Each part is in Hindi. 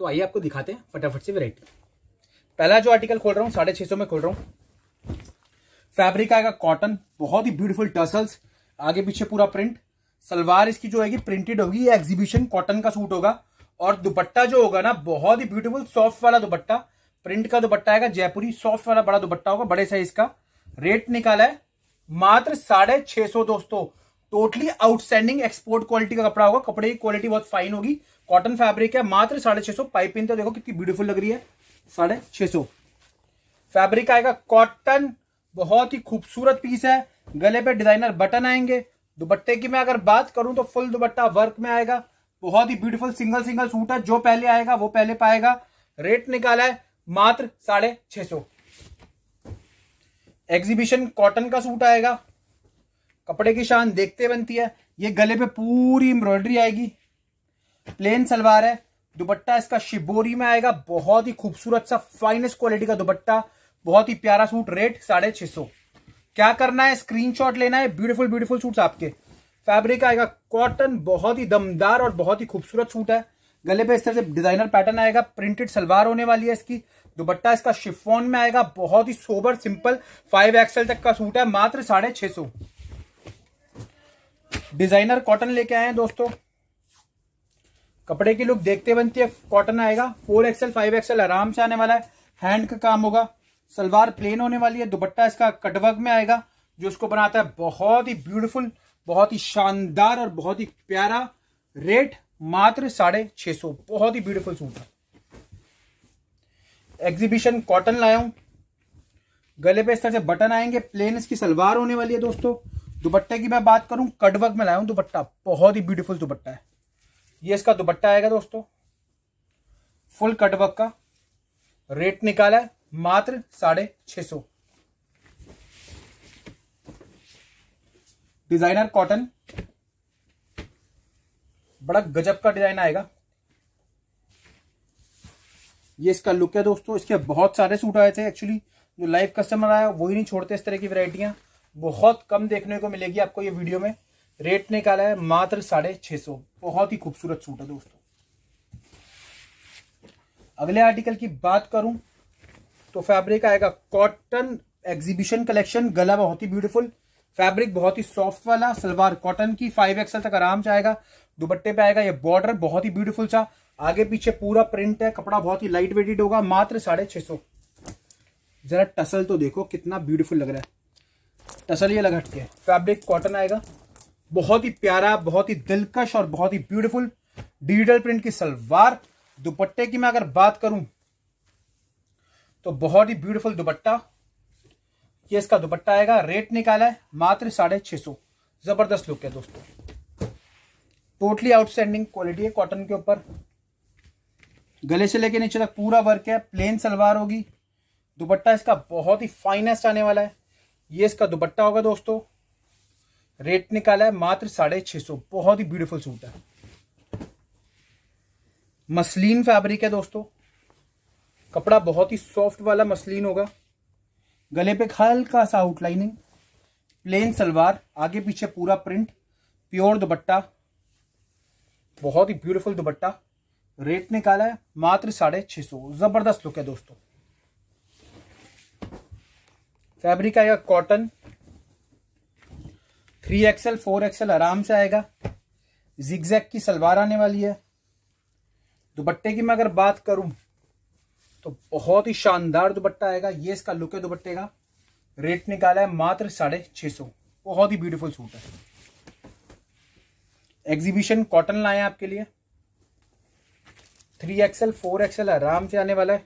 तो आइए आपको दिखाते हैं फटाफट से वेराइटी पहला जो आर्टिकल खोल रहा हूँ, साढ़े छह सौ में खोल रहा हूँ। फैब्रिक आएगा कॉटन बहुत ही ब्यूटीफुल टसल्स आगे पीछे पूरा प्रिंट सलवार इसकी जो है प्रिंटेड होगी एग्जीबिशन कॉटन का सूट होगा। और दुपट्टा जो होगा ना, बहुत ही ब्यूटीफुल सॉफ्ट वाला दुपट्टा। प्रिंट का दुपट्टा आएगा, जयपुरी सॉफ्ट वाला बड़ा दुपट्टा होगा, बड़े साइज़ का। रेट निकाला है, मात्र साढ़े छह सौ दोस्तों। टोटली आउटस्टैंडिंग एक्सपोर्ट क्वालिटी का कपड़ा होगा, कपड़े की क्वालिटी बहुत फाइन होगी। कॉटन फैब्रिक है, मात्र साढ़े छह सौ पाइपिंग तो देखो कितनी ब्यूटीफुल लग रही है। साढ़े छह सौ। फैब्रिक आएगा कॉटन बहुत ही खूबसूरत पीस है। गले पे डिज़ाइनर बटन आएँगे। दुपट्टे की मैं अगर बात करूँ तो फुल दुपट्टा वर्क में आएगा। बहुत ही ब्यूटीफुल सिंगल सिंगल सूट है, जो पहले आएगा, वो पहले पाएगा रेट निकाला है, मात्र साढ़े छह सौ। एग्जीबिशन कॉटन का सूट आएगा। कपड़े की शान देखते बनती है। ये गले पे पूरी एम्ब्रॉयडरी आएगी। प्लेन सलवार है, दुपट्टा इसका शिबोरी में आएगा, बहुत ही खूबसूरत सा फाइनेस्ट क्वालिटी का दुपट्टा, बहुत ही प्यारा सूट रेट साढ़े छह सौ। क्या करना है स्क्रीनशॉट लेना है ब्यूटीफुल ब्यूटीफुल सूट्स आपके। फैब्रिक आएगा कॉटन बहुत ही दमदार और बहुत ही खूबसूरत सूट है। गले पे इस तरह से डिज़ाइनर पैटर्न आएगा प्रिंटेड सलवार होने वाली है इसकी। दुपट्टा इसका शिफोन में आएगा, बहुत ही सोबर सिंपल फाइव एक्सएल तक का सूट है, मात्र साढ़े छह सौ। डिज़ाइनर कॉटन लेके आए हैं दोस्तों। कपड़े की लुक देखते बनती है कॉटन आएगा फोर एक्सएल फाइव एक्सएल आराम से आने वाला है हैंड का काम होगा, सलवार प्लेन होने वाली है, दुपट्टा इसका कटवर्क में आएगा, जो उसको बनाता है बहुत ही ब्यूटीफुल बहुत ही शानदार और बहुत ही प्यारा रेट मात्र साढ़े छह सौ। बहुत ही ब्यूटीफुल सूट है। एग्जीबिशन कॉटन लाया हूँ। गले पे इस तरह से बटन आएँगे प्लेन इसकी सलवार होने वाली है दोस्तों। दुपट्टे की मैं बात करूँ कटवर्क में लाया हूँ दुपट्टा, बहुत ही ब्यूटीफुल दुपट्टा है। ये इसका दुपट्टा आएगा दोस्तों। फुल कटवर्क का। रेट निकाला है मात्र साढ़े छह सौ। Designer cotton. बड़ा गजब का डिज़ाइन आएगा। ये इसका लुक है दोस्तों। इसके बहुत सारे सूट आए थे एक्चुअली जो लाइव कस्टमर आया, वही नहीं छोड़ते इस तरह की वैरायटियाँ बहुत कम देखने को मिलेगी आपको ये वीडियो में। रेट निकाला है मात्र साढ़े छह सौ। बहुत ही खूबसूरत सूट है दोस्तों। अगले आर्टिकल की बात करूँ तो फैब्रिक आएगा कॉटन एग्जीबिशन कलेक्शन गला बहुत ही ब्यूटीफुल फैब्रिक बहुत ही सॉफ्ट वाला, सलवार कॉटन की फाइव एक्सएल तक आराम से आएगा, दुपट्टे पे आएगा ये बॉर्डर बहुत ही ब्यूटीफुल सा, आगे पीछे पूरा प्रिंट है, कपड़ा बहुत ही लाइट वेटेड होगा, मात्र साढ़े छह सौ। जरा टसल तो देखो कितना ब्यूटीफुल लग रहा है। टसल ये लगा के फैब्रिक कॉटन आएगा बहुत ही प्यारा, बहुत ही दिलकश और बहुत ही ब्यूटीफुल डिजिटल प्रिंट की सलवार। दुपट्टे की मैं अगर बात करूँ तो बहुत ही ब्यूटीफुल दुपट्टा। ये इसका दुपट्टा आएगा रेट निकाला है, मात्र साढ़े छह सौ। ज़बरदस्त लुक है दोस्तों। टोटली आउटस्टैंडिंग क्वालिटी है कॉटन के ऊपर। गले से लेके नीचे तक पूरा वर्क है प्लेन सलवार होगी। दुपट्टा इसका बहुत ही फाइनेस्ट आने वाला है। ये इसका दुपट्टा होगा दोस्तों। रेट निकाला है मात्र साढ़े छह सौ। बहुत ही ब्यूटीफुल सूट है। मसलिन फैब्रिक है दोस्तों। कपड़ा बहुत ही सॉफ्ट वाला मसलिन होगा। गले पे हल्का सा आउटलाइनिंग प्लेन सलवार, आगे पीछे पूरा प्रिंट प्योर दुपट्टा। बहुत ही ब्यूटीफुल दुपट्टा। रेट निकाला है मात्र साढ़े छह सौ। ज़बरदस्त लुक है दोस्तों। फैब्रिक आएगा cotton three XL four XL आराम से आएगा। जिगजैक की सलवार आने वाली है। दुपट्टे की मैं अगर बात करूँ तो बहुत ही शानदार दुपट्टा आएगा। ये इसका लुक है दुपट्टे का। रेट निकाला है मात्र साढ़े छह सौ। बहुत ही ब्यूटीफुल सूट है। एग्जीबिशन कॉटन लाए हैं आपके लिए। थ्री एक्सएल फोर एक्सएल आराम से आने वाला है।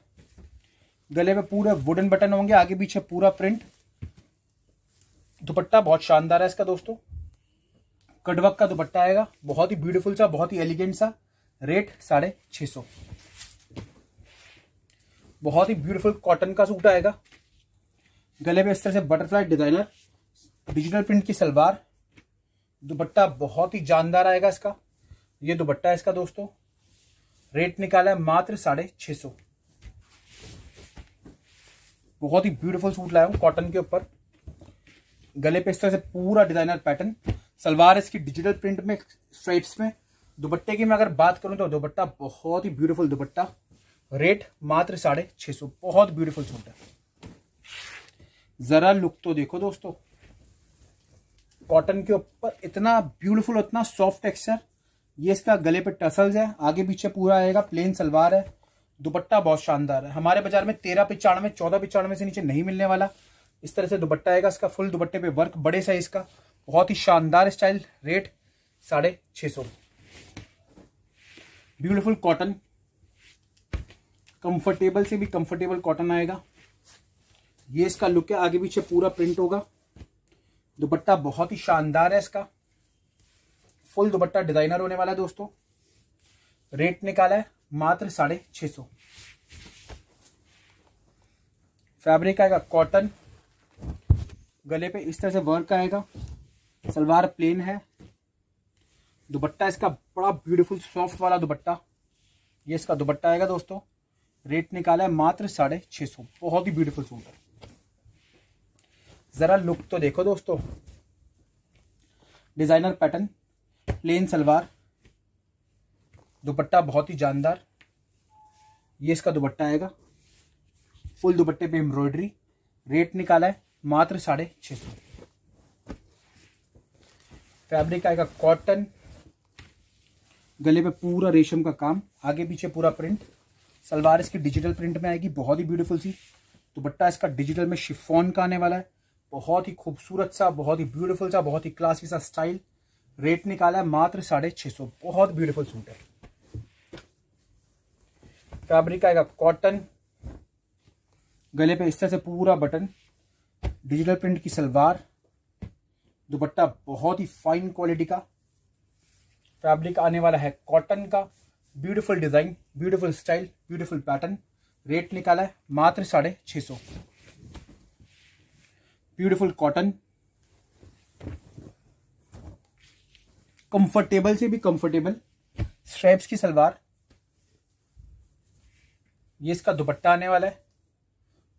गले में पूरे वुडन बटन होंगे, आगे पीछे पूरा प्रिंट दुपट्टा बहुत शानदार है इसका दोस्तों। कटवक का दुपट्टा आएगा। बहुत ही ब्यूटीफुल सा, बहुत ही एलिगेंट सा। रेट साढ़े छह सौ। बहुत ही ब्यूटीफुल कॉटन का सूट आएगा। गले में इस तरह से बटरफ्लाई डिज़ाइनर डिजिटल प्रिंट की सलवार। दुपट्टा बहुत ही जानदार आएगा इसका। ये दुपट्टा है इसका दोस्तों। रेट निकाला है मात्र साढ़े छह सौ। बहुत ही ब्यूटीफुल सूट लाया हूँ कॉटन के ऊपर। गले पे इस तरह से पूरा डिज़ाइनर पैटर्न सलवार इसकी डिजिटल प्रिंट में स्ट्राइप्स में। दुपट्टे की मैं अगर बात करूँ तो दुपट्टा बहुत ही ब्यूटीफुल दुपट्टा। रेट मात्र साढ़े छह सौ, बहुत ब्यूटीफुल सूट है। जरा लुक तो देखो दोस्तों। कॉटन के ऊपर इतना ब्यूटीफुल इतना सॉफ्ट टेक्सचर ये इसका गले पे टसल्स है, आगे पीछे पूरा आएगा प्लेन सलवार है। दुपट्टा बहुत शानदार है। हमारे बाज़ार में तेरह पिचानवे, चौदह पिचानवे से नीचे नहीं मिलने वाला। इस तरह से दुपट्टा आएगा, इसका फुल दुपट्टे पे वर्क बड़े साइज़ का, बहुत ही शानदार स्टाइल रेट साढ़े छह सौ। ब्यूटीफुल कॉटन कंफर्टेबल से भी कंफर्टेबल कॉटन आएगा। ये इसका लुक है, आगे पीछे पूरा प्रिंट होगा। दुपट्टा बहुत ही शानदार है इसका। फुल दुपट्टा डिज़ाइनर होने वाला है दोस्तों। रेट निकाला है, मात्र साढ़े छह सौ। फैब्रिक आएगा कॉटन गले पे इस तरह से वर्क आएगा सलवार प्लेन है। दुपट्टा इसका बड़ा ब्यूटीफुल सॉफ्ट वाला दुपट्टा। ये इसका दुपट्टा आएगा दोस्तों। रेट निकाला है मात्र साढ़े छह सौ। बहुत ही ब्यूटीफुल सूट है। जरा लुक तो देखो दोस्तों। Designer pattern plain salwar. Dupatta बहुत ही जानदार। ये इसका दुपट्टा आएगा। फुल दुपट्टे पे एम्ब्रॉयडरी रेट निकाला है मात्र साढ़े छह सौ। फैब्रिक आएगा कॉटन गले पे पूरा रेशम का काम, आगे पीछे पूरा प्रिंट सलवार इसकी डिजिटल प्रिंट में आएगी, बहुत ही ब्यूटीफुल सी। दुपट्टा इसका डिजिटल में शिफोन का आने वाला है। बहुत ही खूबसूरत सा, बहुत ही ब्यूटीफुल सा, बहुत ही क्लासी सा स्टाइल रेट निकाला है मात्र साढ़े छह सौ। बहुत ब्यूटीफुल सूट है। फैब्रिक आएगा कॉटन गले पे इस तरह से पूरा बटन डिजिटल प्रिंट की सलवार, दुपट्टा बहुत ही फाइन क्वालिटी का फैब्रिक आने वाला है कॉटन का beautiful design beautiful style beautiful pattern rate निकाला है मात्र साढ़े छह सौ। ब्यूटीफुल कॉटन कंफर्टेबल से भी कंफर्टेबल स्ट्रैप्स की सलवार, ये इसका दुपट्टा आने वाला है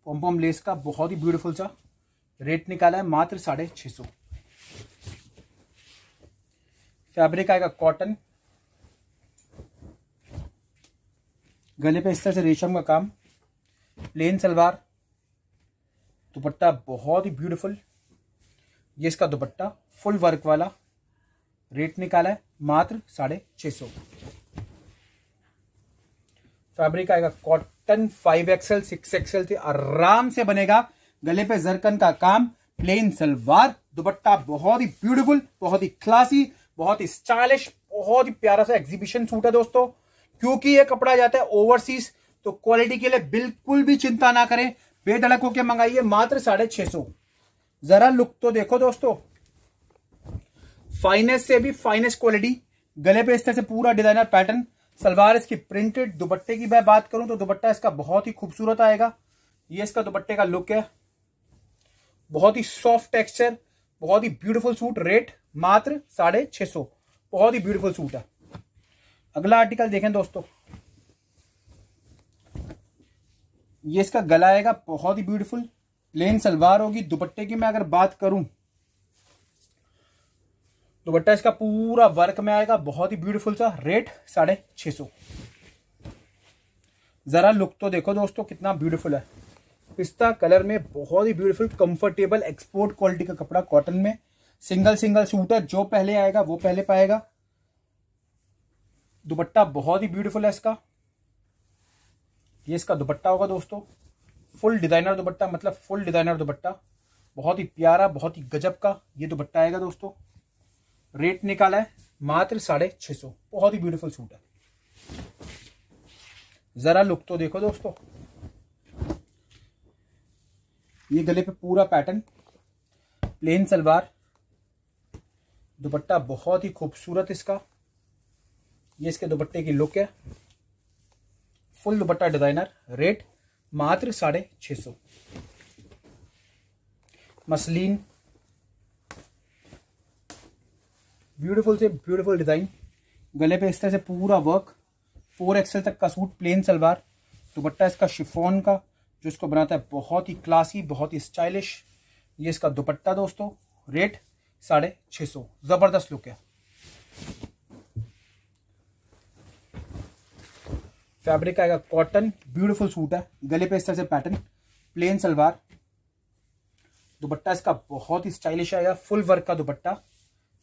पोम लेस का बहुत ही ब्यूटीफुल सा। रेट निकाला है मात्र साढ़े छह सौ। फैब्रिक आएगा कॉटन। गले पे इस तरह से रेशम का काम। प्लेन सलवार। दुपट्टा बहुत ही ब्यूटीफुल ये इसका दुपट्टा फुल वर्क वाला। रेट निकाला है मात्र साढ़े छह सौ। फैब्रिक आएगा cotton five XL six XL से आराम से बनेगा। गले पे जरकन का काम प्लेन सलवार, दुपट्टा बहुत ही ब्यूटीफुल बहुत ही क्लासी बहुत ही स्टाइलिश बहुत ही प्यारा सा एग्जीबिशन सूट है दोस्तों। क्योंकि ये कपड़ा जाता है ओवरसीज तो क्वालिटी के लिए बिल्कुल भी चिंता ना करें। बेधड़क होकर मंगाइए मात्र साढ़े छह सौ। जरा लुक तो देखो दोस्तों। फाइनेस्ट से भी फाइनेस्ट क्वालिटी गले पे इस तरह से पूरा डिज़ाइनर पैटर्न सलवार इसकी प्रिंटेड दुपट्टे की मैं बात करूँ तो दुपट्टा इसका बहुत ही खूबसूरत आएगा। ये इसका दुपट्टे का लुक है। बहुत ही सॉफ्ट टेक्सचर बहुत ही ब्यूटीफुल सूट रेट मात्र साढ़े छह सौ। बहुत ही ब्यूटीफुल सूट है। अगला आर्टिकल देखें दोस्तों। ये इसका गला आएगा, बहुत ही ब्यूटीफुल प्लेन सलवार होगी। दुपट्टे की मैं अगर बात करूँ, दुपट्टा इसका पूरा वर्क में आएगा, बहुत ही ब्यूटीफुल सा रेट साढ़े छह सौ। जरा लुक तो देखो दोस्तों, कितना ब्यूटीफुल है। पिस्ता कलर में बहुत ही ब्यूटीफुल कंफर्टेबल एक्सपोर्ट क्वालिटी का कपड़ा कॉटन में। सिंगल सिंगल सूट है, जो पहले आएगा, वो पहले पाएगा। दुपट्टा बहुत ही ब्यूटीफुल है इसका। ये इसका दुपट्टा होगा दोस्तों। फुल डिज़ाइनर दुपट्टा मतलब फुल डिज़ाइनर दुपट्टा। बहुत ही प्यारा, बहुत ही गजब का ये दुपट्टा आएगा दोस्तों। रेट निकाला है, मात्र साढ़े छह सौ। बहुत ही ब्यूटीफुल सूट है। जरा लुक तो देखो दोस्तों। ये गले पे पूरा पैटर्न प्लेन सलवार, दुपट्टा बहुत ही खूबसूरत इसका। ये इसके दुपट्टे की लुक है। फुल दुपट्टा डिज़ाइनर रेट मात्र साढ़े छ सौ। मसलिन ब्यूटीफुल से ब्यूटीफुल डिज़ाइन गले पे इस तरह से पूरा वर्क फोर एक्सएल तक का सूट प्लेन सलवार। दुपट्टा इसका शिफोन का जो इसको बनाता है, बहुत ही क्लासी बहुत ही स्टाइलिश ये इसका दुपट्टा दोस्तों रेट साढ़े छह सौ। ज़बरदस्त लुक है। फैब्रिक आएगा कॉटन ब्यूटीफुल सूट है। गले पे इस तरह से पैटर्न प्लेन सलवार। दुपट्टा इसका बहुत ही स्टाइलिश आएगा। फुल वर्क का दुपट्टा।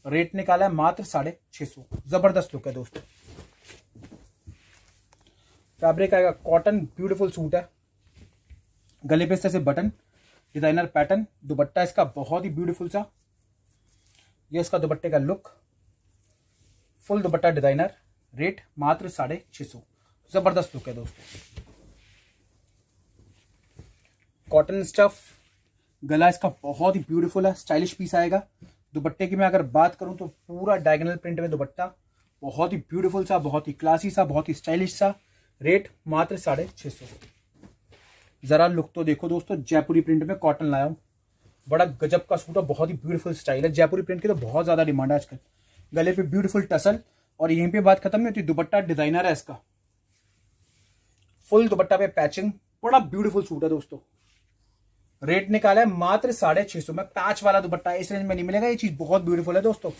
रेट निकाला है मात्र साढ़े छह सौ। ज़बरदस्त लुक है दोस्तों। फैब्रिक आएगा कॉटन ब्यूटीफुल सूट है। गले पे से बटन डिज़ाइनर पैटर्न दुपट्टा इसका बहुत ही ब्यूटीफुल सा। ये इसका दुपट्टे का look full dupatta designer rate मात्र साढ़े छह सौ। ज़बरदस्त लुक है दोस्तों। कॉटन स्टफ़ गला इसका बहुत ही ब्यूटीफुल है स्टाइलिश पीस आएगा। दुपट्टे की मैं अगर बात करूँ तो पूरा डायगोनल प्रिंट में दुपट्टा, बहुत ही ब्यूटीफुल सा, बहुत ही क्लासी सा, बहुत ही स्टाइलिश सा रेट मात्र साढ़े छह सौ। जरा लुक तो देखो दोस्तों, जयपुरी प्रिंट में कॉटन लाया हूँ। बड़ा गजब का सूट है बहुत ही ब्यूटीफुल स्टाइल है। जयपुरी प्रिंट की तो बहुत ज़्यादा डिमांड है आजकल। गले पे ब्यूटीफुल टसल और यहीं पे बात खत्म नहीं होती, दुपट्टा डिज़ाइनर है इसका। फुल दुपट्टा पे पैचिंग बड़ा ब्यूटीफुल सूट है दोस्तों। रेट निकाला है मात्र साढ़े छह सौ में। पैच वाला दुपट्टा इस रेंज में नहीं मिलेगा, ये चीज़ बहुत ब्यूटीफुल है दोस्तों।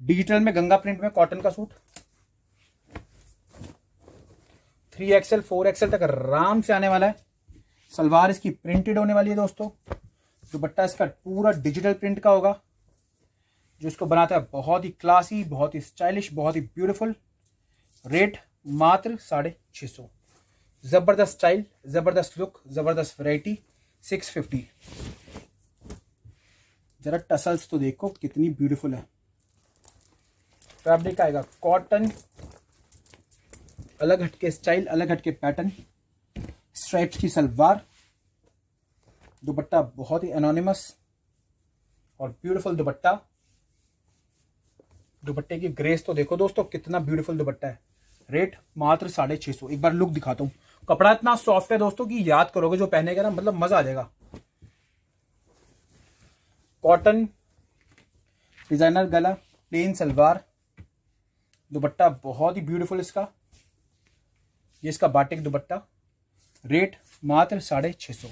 डिजिटल में गंगा प्रिंट में कॉटन का suit three XL four XL तक आराम से आने वाला है। सलवार इसकी प्रिंटेड होने वाली है दोस्तों। दुपट्टा इसका पूरा डिजिटल प्रिंट का होगा। जो इसको बनाता है, बहुत ही क्लासी बहुत ही स्टाइलिश बहुत ही ब्यूटीफुल रेट मात्र साढ़े छह सौ। ज़बरदस्त स्टाइल ज़बरदस्त लुक ज़बरदस्त वैरायटी सिक्स फिफ्टी जरा टसल्स तो देखो, कितनी ब्यूटीफुल है। फैब्रिक आएगा कॉटन अलग हटके स्टाइल, अलग हटके पैटर्न स्ट्राइप्स की सलवार, दुपट्टा बहुत ही एनोनिमस और ब्यूटीफुल दुपट्टा। दुपट्टे की ग्रेस तो देखो दोस्तों, कितना ब्यूटीफुल दुपट्टा है। रेट मात्र साढ़े छह सौ। एक बार लुक दिखाता हूँ। कपड़ा इतना सॉफ्ट है दोस्तों कि याद करोगे जो पहनेगा ना मतलब मज़ा आ जाएगा। कॉटन डिज़ाइनर गला प्लेन सलवार, दुपट्टा बहुत ही ब्यूटीफुल इसका। ये इसका बाटिक दुपट्टा रेट मात्र साढ़े छह सौ।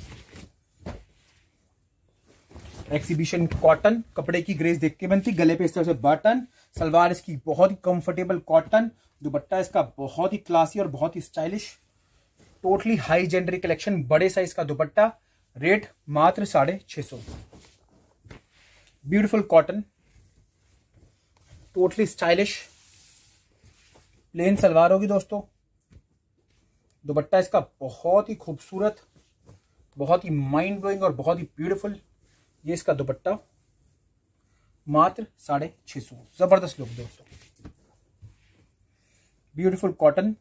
एक्सीबिशन कॉटन कपड़े की ग्रेस देख के बनती, गले पे इस तरह से बटन सलवार इसकी बहुत ही कंफर्टेबल कॉटन दुपट्टा इसका बहुत ही क्लासी और बहुत ही स्टाइलिश टोटली हाई जेंडरी कलेक्शन बड़े साइज़ का दुपट्टा रेट मात्र साढ़े छह सौ। Beautiful cotton totally stylish plain salwar होगी दोस्तों। दुपट्टा इसका बहुत ही खूबसूरत, बहुत ही माइंड ब्लोइंग और बहुत ही ब्यूटीफुल ये इसका दुपट्टा। मात्र साढ़े छह सौ। ज़बरदस्त लुक दोस्तों। ब्यूटीफुल कॉटन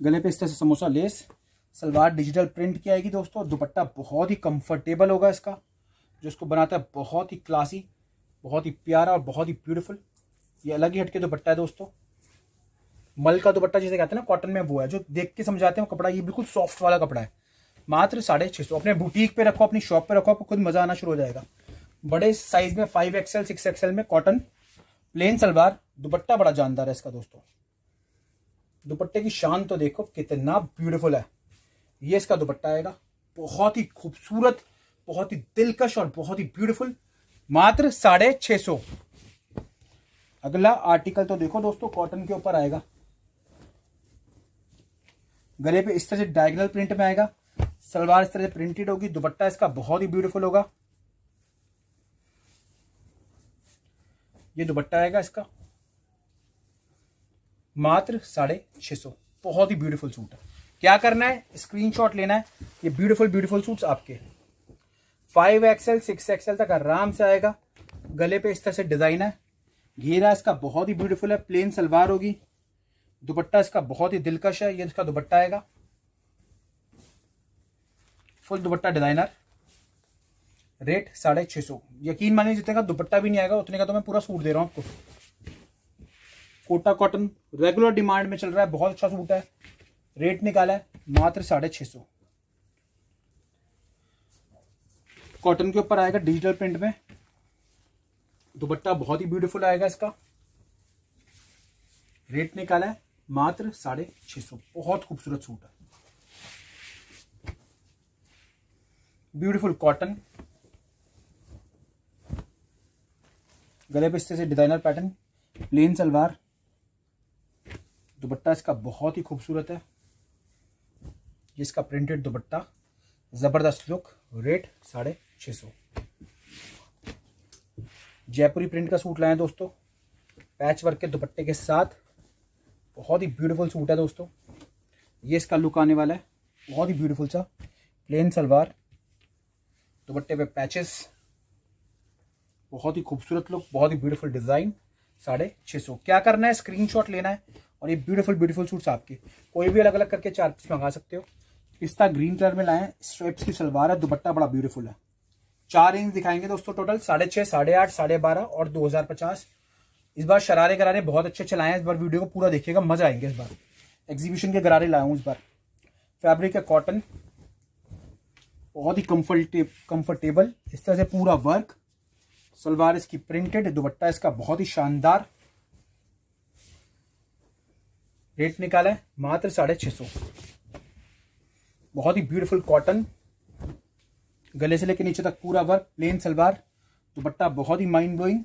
गले पे इस तरह से samosa lace. Salwar digital print की आएगी दोस्तों। दुपट्टा बहुत ही कंफर्टेबल होगा इसका, जो इसको बनाता है बहुत ही क्लासी बहुत ही प्यारा और बहुत ही ब्यूटीफुल ये अलग ही हटके दुपट्टा है दोस्तों। मल का दुपट्टा जिसे कहते हैं ना कॉटन में वो है, जो देख के समझाते हैं कपड़ा, ये बिल्कुल सॉफ्ट वाला कपड़ा है। मात्र साढ़े छह सौ, अपने बुटीक पे रखो, अपनी शॉप पे रखो, आपको खुद मज़ा आना शुरू हो जाएगा। बड़े साइज़ में फाइव एक्सएल सिक्स एक्सएल में कॉटन प्लेन सलवार, दुपट्टा बड़ा जानदार है इसका दोस्तों। दुपट्टे की शान तो देखो, कितना ब्यूटीफुल है। ये इसका दुपट्टा आएगा, बहुत ही खूबसूरत, बहुत ही दिलकश और बहुत ही ब्यूटीफुल मात्र साढ़े छह सौ। अगला आर्टिकल तो देखो दोस्तों कॉटन के ऊपर आएगा। गले पे इस तरह से डायगनल प्रिंट में आएगा। सलवार इस तरह से प्रिंटेड होगी। दुपट्टा इसका बहुत ही ब्यूटीफुल होगा। ये दुपट्टा आएगा इसका। मात्र साढ़े छह सौ। बहुत ही ब्यूटीफुल सूट है। क्या करना है? स्क्रीनशॉट लेना है। ये ब्यूटीफुल ब्यूटीफुल सूट्स आपके। फाइव एक्सएल सिक्स एक्सएल तक आराम से आएगा। गले पे इस तरह से डिज़ाइन है। घेरा इसका बहुत ही ब्यूटीफुल है। प्लेन सलवार होगी। दुपट्टा इसका बहुत ही दिलकश है, ये इसका दुपट्टा आएगा। फुल दुपट्टा डिज़ाइनर रेट साढ़े छह सौ। यकीन मानिए, जितने का दुपट्टा भी नहीं आएगा, उतने का तो मैं पूरा सूट दे रहा हूँ आपको। कोटा कॉटन रेगुलर डिमांड में चल रहा है, बहुत अच्छा सूट है। रेट निकाला है, मात्र साढ़े छह सौ। कॉटन के ऊपर आएगा डिजिटल प्रिंट में। दुपट्टा बहुत ही ब्यूटीफुल आएगा इसका। रेट निकाला है मात्र साढ़े छह सौ। बहुत खूबसूरत सूट है। ब्यूटीफुल कॉटन गले पे इस तरह से designer pattern plain salwar. Dupatta इसका बहुत ही खूबसूरत है। इसका प्रिंटेड दुपट्टा, ज़बरदस्त लुक रेट साढ़े छः सौ। जयपुरी प्रिंट का सूट लाए दोस्तों। पैच वर्क के दुपट्टे के साथ बहुत ही ब्यूटीफुल सूट है दोस्तों। ये इसका लुक आने वाला है। बहुत ही ब्यूटीफुल सा। प्लेन सलवार। दुपट्टे पे पैचेस बहुत ही खूबसूरत लुक बहुत ही ब्यूटीफुल डिज़ाइन साढ़े छः सौ। क्या करना है? स्क्रीनशॉट लेना है। और ये ब्यूटीफुल ब्यूटीफुल सूट्स आपके। कोई भी अलग अलग करके चार पीस मंगा सकते हो। पिस्ता ग्रीन कलर में लाए। स्ट्रेप्स की सलवार है। दुपट्टा बड़ा ब्यूटीफुल है। चार इंच दिखाएँगे दोस्तों टोटल साढ़े छह, साढ़े आठ, साढ़े बारह और दो हज़ार पचास। इस बार शरारे गरारे बहुत अच्छे अच्छे लाए हैं। इस बार वीडियो को पूरा देखिएगा, मज़ा आएँगे इस बार। एग्जीबिशन के गरारे लाया हूँ इस बार। फैब्रिक है कॉटन बहुत ही कंफर्टे कंफर्टेबल इस तरह से पूरा वर्क सलवार इसकी प्रिंटेड दुपट्टा इसका बहुत ही शानदार। रेट निकाला है, मात्र साढ़े छह सौ। बहुत ही ब्यूटीफुल कॉटन गले से लेकर नीचे तक पूरा वर्क प्लेन सलवार। दुपट्टा बहुत ही माइंड ब्लोइंग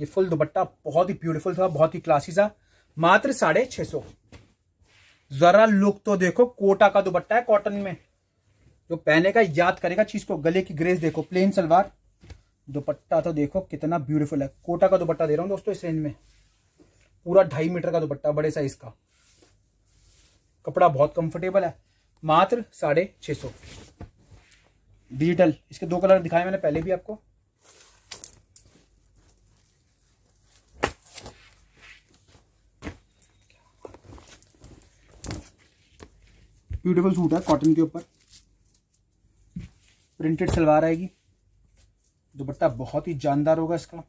ये फुल दुपट्टा बहुत ही ब्यूटीफुल था, बहुत ही क्लासी था। मात्र साढ़े छह सौ। जरा लुक तो देखो, कोटा का दुपट्टा है कॉटन में। जो पहने का, याद करेगा चीज़ को, गले की ग्रेस देखो प्लेन सलवार। दुपट्टा तो देखो, कितना ब्यूटीफुल है। कोटा का दुपट्टा दे रहा हूँ दोस्तों इस रेंज में। पूरा ढाई मीटर का दुपट्टा, बड़े साइज़ का। कपड़ा बहुत कंफर्टेबल है। मात्र साढ़े छह सौ। डिजिटल इसके दो कलर दिखाए मैंने पहले भी आपको। ब्यूटीफुल सूट है कॉटन के ऊपर। प्रिंटेड सलवार आएगी। दुपट्टा बहुत ही जानदार होगा इसका।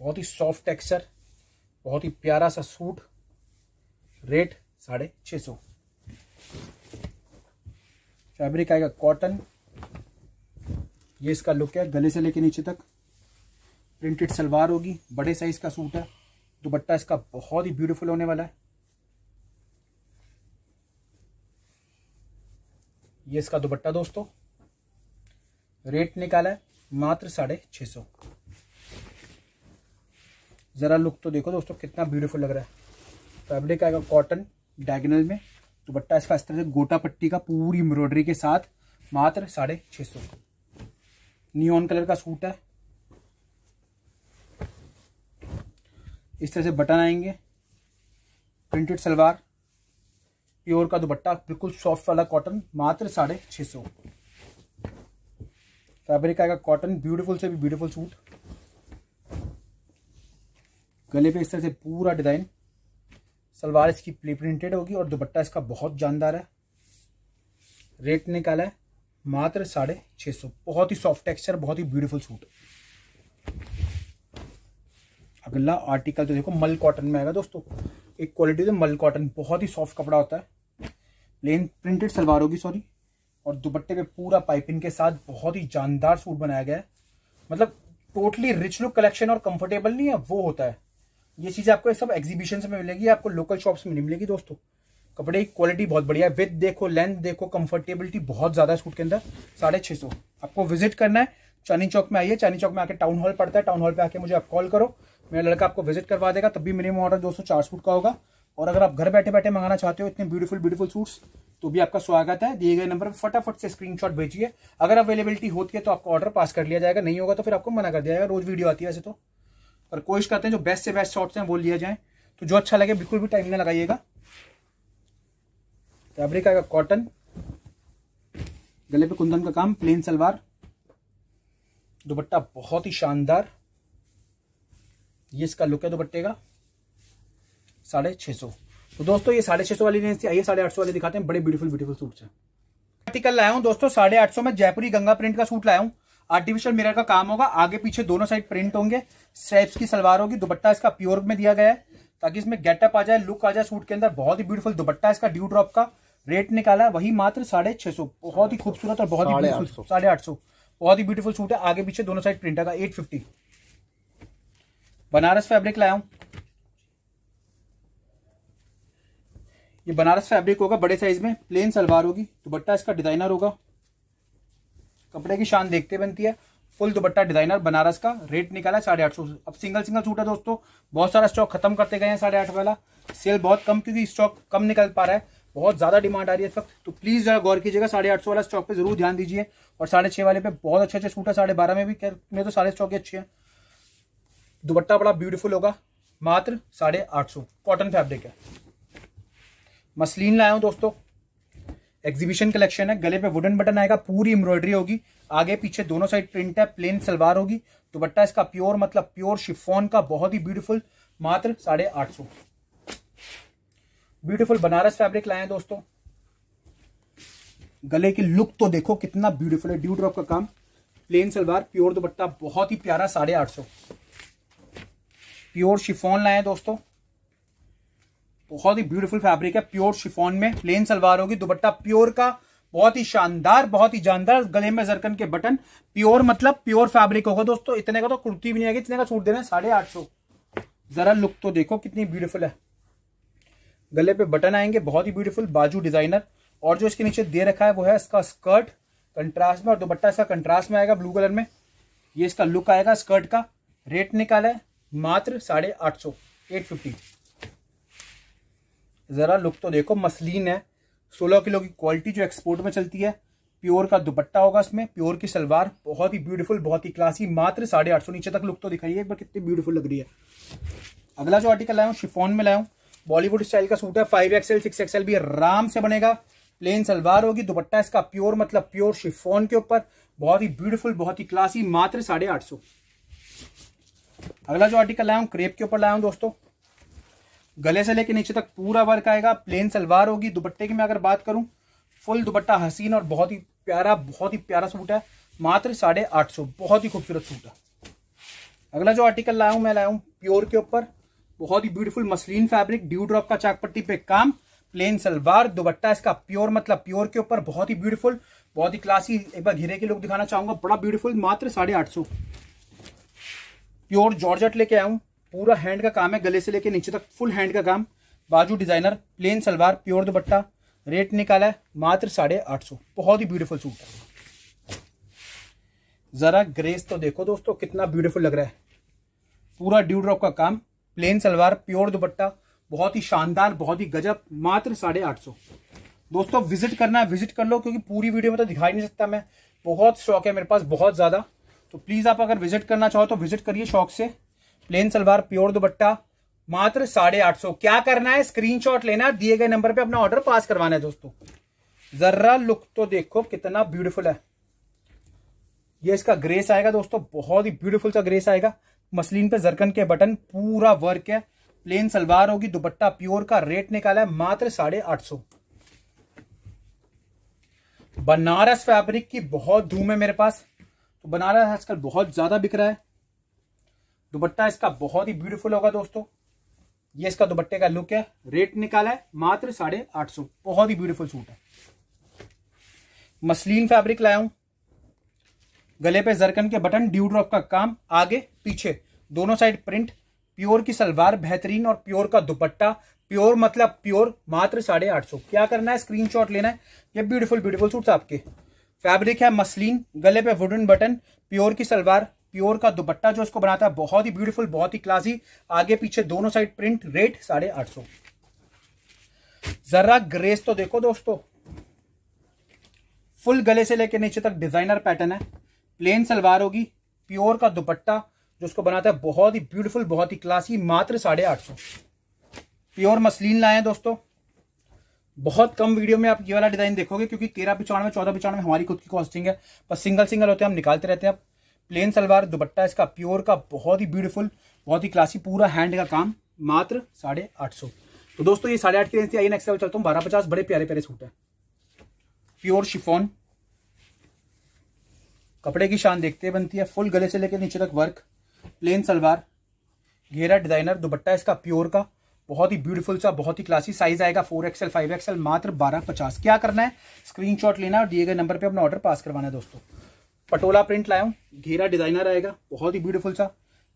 बहुत ही सॉफ्ट टेक्सचर बहुत ही प्यारा सा सूट। रेट साढ़े छः सौ। फैब्रिक आएगा कॉटन ये इसका लुक है, गले से लेके नीचे तक। प्रिंटेड सलवार होगी, बड़े साइज़ का सूट है। दुपट्टा इसका बहुत ही ब्यूटीफुल होने वाला है। ये इसका दुपट्टा दोस्तों। रेट निकाला है मात्र साढ़े छह सौ। ज़रा लुक तो देखो दोस्तों, कितना ब्यूटीफुल लग रहा है। फैब्रिक आएगा कॉटन डायगनल में। दुपट्टा इसका इस तरह से गोटा पट्टी का पूरी एम्ब्रॉयडरी के साथ मात्र साढ़े छह सौ। नियॉन कलर का सूट है। इस तरह से बटन आएँगे। प्रिंटेड सलवार। प्योर का दुपट्टा, बिल्कुल सॉफ्ट वाला कॉटन मात्र साढ़े छह सौ। फैब्रिक आएगा कॉटन ब्यूटीफुल से भी ब्यूटीफुल सूट गले पे इस तरह से पूरा डिज़ाइन सलवार इसकी प्ले प्रिंटेड होगी और दुपट्टा इसका बहुत जानदार है। रेट निकाला है, मात्र साढ़े छह सौ। बहुत ही सॉफ्ट टेक्सचर बहुत ही ब्यूटीफुल सूट अगला आर्टिकल तो देखो मल कॉटन में आएगा दोस्तों। एक क्वालिटी तो मल कॉटन बहुत ही सॉफ्ट कपड़ा होता है। प्लेन प्रिंटेड सलवार होगी सॉरी और दुपट्टे पे पूरा पाइपिंग के साथ बहुत ही जानदार सूट बनाया गया है। मतलब टोटली रिच लुक कलेक्शन और कंफर्टेबल नहीं है, वो होता है। ये चीज़ आपको सब एग्जीबिशन में मिलेगी आपको लोकल शॉप्स में नहीं मिलेगी दोस्तों। कपड़े की क्वालिटी बहुत बढ़िया है। विद देखो लेंथ देखो कंफर्टेबिलिटी बहुत ज़्यादा है सूट के अंदर, साढ़े छः सौ। आपको विज़िट करना है चानी चौक में आइए चानी चौक में आके टाउन हॉल पड़ता है टाउन हॉल पे आके मुझे आप कॉल करो। मेरा लड़का आपको विज़िट करवा देगा, तब भी मिनिमम ऑर्डर दो सौ सूट का होगा। और अगर आप घर बैठे बैठे मंगाना चाहते हो इतने ब्यूटीफुल ब्यूटीफुल सूट्स तो भी आपका स्वागत है। दिए गए नंबर पर फटाफट से स्क्रीनशॉट भेजिए। अगर अवेलेबिलिटी होती है तो आपका ऑर्डर पास कर लिया जाएगा, नहीं होगा तो फिर आपको मना कर दिया जाएगा। रोज वीडियो आती है वैसे तो। और कोशिश करते हैं जो बेस्ट से बेस्ट शॉर्ट्स हैं वो लिया जाए। तो जो अच्छा लगे बिल्कुल भी टाइम ना लगाइएगा। फैब्रिक आएगा कॉटन गले पे कुंदन का काम प्लेन सलवार। दुपट्टा बहुत ही शानदार। ये इसका लुक है दुपट्टे का साढ़े छह सौ। तो दोस्तों ये साढ़े छह सौ वाली रेंज थी आइए साढ़े आठ सौ वाले दिखाते हैं। बड़े ब्यूटीफुल ब्यूटीफुल सूट है। आर्टिकल लाया हूँ दोस्तों साढ़े आठ सौ में जयपुरी गंगा प्रिंट का सूट लाया हूँ। आर्टिफिशियल मिरर का काम होगा आगे पीछे दोनों साइड प्रिंट होंगे। स्ट्रेप्स की सलवार होगी दुपट्टा इसका प्योर में दिया गया है ताकि इसमें गेटअप आ जाए लुक आ जाए सूट के अंदर। बहुत ही ब्यूटीफुल दुपट्टा इसका ड्यू ड्रॉप का रेट निकाला है वही मात्र साढ़े छह सौ। बहुत ही खूबसूरत और बहुत ही साढ़े आठ सौ। बहुत ही ब्यूटीफुल सूट है आगे पीछे दोनों साइड प्रिंट आएगा एट फिफ्टी बनारस फैब्रिक लाया हूँ। ये बनारस फैब्रिक होगा बड़े साइज़ में प्लेन सलवार होगी, दुपट्टा इसका डिज़ाइनर होगा। कपड़े की शान देखते बनती है। फुल दुपट्टा डिज़ाइनर बनारस का रेट निकाला साढ़े आठ सौ। अब सिंगल सिंगल सूट है दोस्तों। बहुत सारा स्टॉक खत्म करते गए हैं साढ़े आठ वाला। सेल बहुत कम क्योंकि स्टॉक कम निकल पा रहा है। बहुत ज़्यादा डिमांड आ रही है इस वक्त। तो प्लीज़ जरा गौर कीजिएगा, साढ़े आठ सौ वाला स्टॉक पे ज़रूर ध्यान दीजिए। और साढ़े छह वाले पे बहुत अच्छे अच्छे सूट है। साढ़े बारह में भी मेरे तो सारे स्टॉक अच्छे हैं। दुपट्टा बड़ा ब्यूटीफुल होगा। मात्र साढ़े आठ सौ। कॉटन फैब्रिक है। मसलिन लाया हूँ दोस्तों। एग्जीबिशन कलेक्शन है। गले पे वुडन बटन आएगा। पूरी एम्ब्रॉयडरी होगी। आगे पीछे दोनों साइड प्रिंट है। प्लेन सलवार होगी। दुपट्टा इसका प्योर मतलब प्योर शिफोन का बहुत ही ब्यूटीफुल मात्र साढ़े आठ सौ। ब्यूटीफुल बनारस फैब्रिक लाए हैं दोस्तों। गले की लुक तो देखो कितना ब्यूटीफुल है। ड्यू ड्रॉप का काम। प्लेन सलवार प्योर दुपट्टा, बहुत ही प्यारा साढ़े आठ सौ। प्योर शिफोन लाए दोस्तों। बहुत ही ब्यूटीफुल फैब्रिक है प्योर शिफोन में प्लेन सलवार होगी दुपट्टा प्योर का, बहुत ही शानदार, बहुत ही जानदार गले में जरकन के बटन। प्योर मतलब प्योर फैब्रिक होगा दोस्तों, इतने का तो कुर्ती भी नहीं आएगी, इतने का सूट देना साढ़े आठ सौ। जरा लुक तो देखो कितनी ब्यूटीफुल है। गले पे बटन आएँगे, बहुत ही ब्यूटीफुल बाजू डिज़ाइनर और जो इसके नीचे दे रखा है, वो है इसका स्कर्ट कंट्रास्ट में, और दुपट्टा इसका कंट्रास्ट में आएगा ब्लू कलर में। ये इसका लुक आएगा स्कर्ट का। रेट निकाला है मात्र साढ़े आठ सौ एट फिफ्टी ज़रा लुक तो देखो, मसलिन है। सोलह किलो की क्वालिटी जो एक्सपोर्ट में चलती है, प्योर का दुपट्टा होगा इसमें, प्योर की सलवार, बहुत ही ब्यूटीफुल बहुत ही क्लासी मात्र साढ़े आठ सौ नीचे तक लुक तो एक बार कितनी ब्यूटीफुल लग रही है। अगला जो आर्टिकल लाया हूँ, शिफोन में लाया हूँ। बॉलीवुड स्टाइल का सूट है फाइव एक्सएल सिक्स एक्सएल भी आराम से बनेगा। प्लेन सलवार होगी, दुपट्टा इसका प्योर मतलब प्योर शिफोन के ऊपर। बहुत ही ब्यूटीफुल बहुत ही क्लासी मात्र साढ़े आठ सौ। अगला जो आर्टिकल लाया हूँ क्रेप के ऊपर लाया हूँ दोस्तों। गले से लेके नीचे तक पूरा वर्क आएगा। प्लेन सलवार होगी। दुपट्टे की मैं अगर बात करूँ फुल दुपट्टा हसीन और बहुत ही प्यारा, बहुत ही प्यारा सूट है। मात्र साढ़े आठ सौ। बहुत ही खूबसूरत सूट है। अगला जो आर्टिकल लाया हूँ, मैं लाया हूँ प्योर के ऊपर। बहुत ही beautiful muslin fabric dew drop का चाकपट्टी पे काम। प्लेन सलवार, दुपट्टा इसका प्योर मतलब प्योर के ऊपर। बहुत ही ब्यूटीफुल बहुत ही क्लासी एक बार घेरे के लुक दिखाना चाहूँगा। बड़ा ब्यूटीफुल मात्र साढ़े आठ सौ। प्योर जॉर्जट लेके आया हूँ। पूरा हैंड का काम है, गले से लेके नीचे तक फुल हैंड का काम। बाजू designer plain salwar pure dupatta. Rate निकाला है मात्र साढ़े आठ सौ। बहुत ही ब्यूटीफुल सूट है। जरा ग्रेस तो देखो दोस्तों, कितना ब्यूटीफुल लग रहा है। पूरा ड्यू ड्रॉप का काम प्लेन सलवार प्योर दुपट्टा। बहुत ही शानदार, बहुत ही गजब, मात्र साढ़े आठ सौ। दोस्तों विज़िट करना है विज़िट कर लो, क्योंकि पूरी वीडियो में तो दिखाई नहीं सकता मैं। बहुत शौक है मेरे पास, बहुत ज़्यादा। तो प्लीज़ आप अगर विज़िट करना चाहो तो विज़िट करिए शौक से। प्लेन सलवार प्योर दुपट्टा, मात्र साढ़े आठ सौ। क्या करना है? स्क्रीनशॉट लेना दिए गए नंबर पे अपना ऑर्डर पास करवाना है दोस्तों। जर्रा लुक तो देखो कितना ब्यूटीफुल है। ये इसका ग्रेस आएगा दोस्तों, बहुत ही ब्यूटीफुल सा ग्रेस आएगा। मसलिन पे जरकन के बटन, पूरा वर्क है। प्लेन सलवार होगी, दुपट्टा प्योर का रेट निकाला है, मात्र साढ़े आठ सौ। बनारस फैब्रिक की बहुत धूम है मेरे पास। बनारस आजकल बहुत ज़्यादा बिक रहा है। दुपट्टा इसका बहुत ही ब्यूटीफुल होगा दोस्तों। ये इसका दुपट्टे का लुक है। रेट निकाला है, मात्र साढ़े आठ सौ। बहुत ही ब्यूटीफुल सूट है। मसलिन फैब्रिक लाया हूँ। गले पे जरकन के बटन ड्यू ड्रॉप का काम, आगे, पीछे। दोनों साइड प्रिंट प्योर की सलवार, बेहतरीन और प्योर का दुपट्टा। प्योर मतलब प्योर मात्र साढ़े आठ सौ। क्या करना है? स्क्रीनशॉट लेना है। ये ब्यूटीफुल ब्यूटीफुल सूट आपके। फैब्रिक है मसलिन, गले पे वुडन बटन प्योर की सलवार, प्योर का दुपट्टा जो इसको बनाता है, बहुत ही ब्यूटीफुल बहुत ही क्लासी आगे पीछे दोनों साइड प्रिंट रेट साढ़े आठ सौ। जरा ग्रेस तो देखो दोस्तों। फुल गले से लेकर नीचे तक डिज़ाइनर पैटर्न है। प्लेन सलवार होगी, प्योर का दुपट्टा, जो उसको बनाता है, बहुत ही ब्यूटीफुल बहुत ही क्लासी मात्र साढ़े आठ सौ। प्योर मसलिन लाए दोस्तों। बहुत कम वीडियो में आप ये वाला डिज़ाइन देखोगे, क्योंकि तेरह पिचानवे, चौदह पिचानवे हमारी खुद की कॉस्टिंग है। पर सिंगल सिंगल होते हैं, हम निकालते रहते हैं। आप प्लेन सलवार, दुपट्टा इसका प्योर का, बहुत ही ब्यूटीफुल बहुत ही क्लासी पूरा हैंड का काम, मात्र साढ़े आठ सौ। तो दोस्तों, ये साढ़े आठ की रेंज थी। आइए नेक्स्ट लेवल चलता हूँ। बारह पचास, बड़े प्यारे प्यारे सूट है। प्योर शिफोन कपड़े की शान देखते बनती है। फुल गले से लेकर नीचे तक वर्क प्लेन सलवार। घेरा डिज़ाइनर दुपट्टा इसका प्योर का। बहुत ही ब्यूटीफुल सा, बहुत ही क्लासी साइज़ आएगा फोर एक्सएल फाइव एक्सएल मात्र बारह पचास। क्या करना है? स्क्रीनशॉट लेना और दिए गए नंबर पे अपना ऑर्डर पास करवाना है दोस्तों। पटोला प्रिंट लाया हूँ, घेरा डिज़ाइनर आएगा, बहुत ही ब्यूटीफुल सा।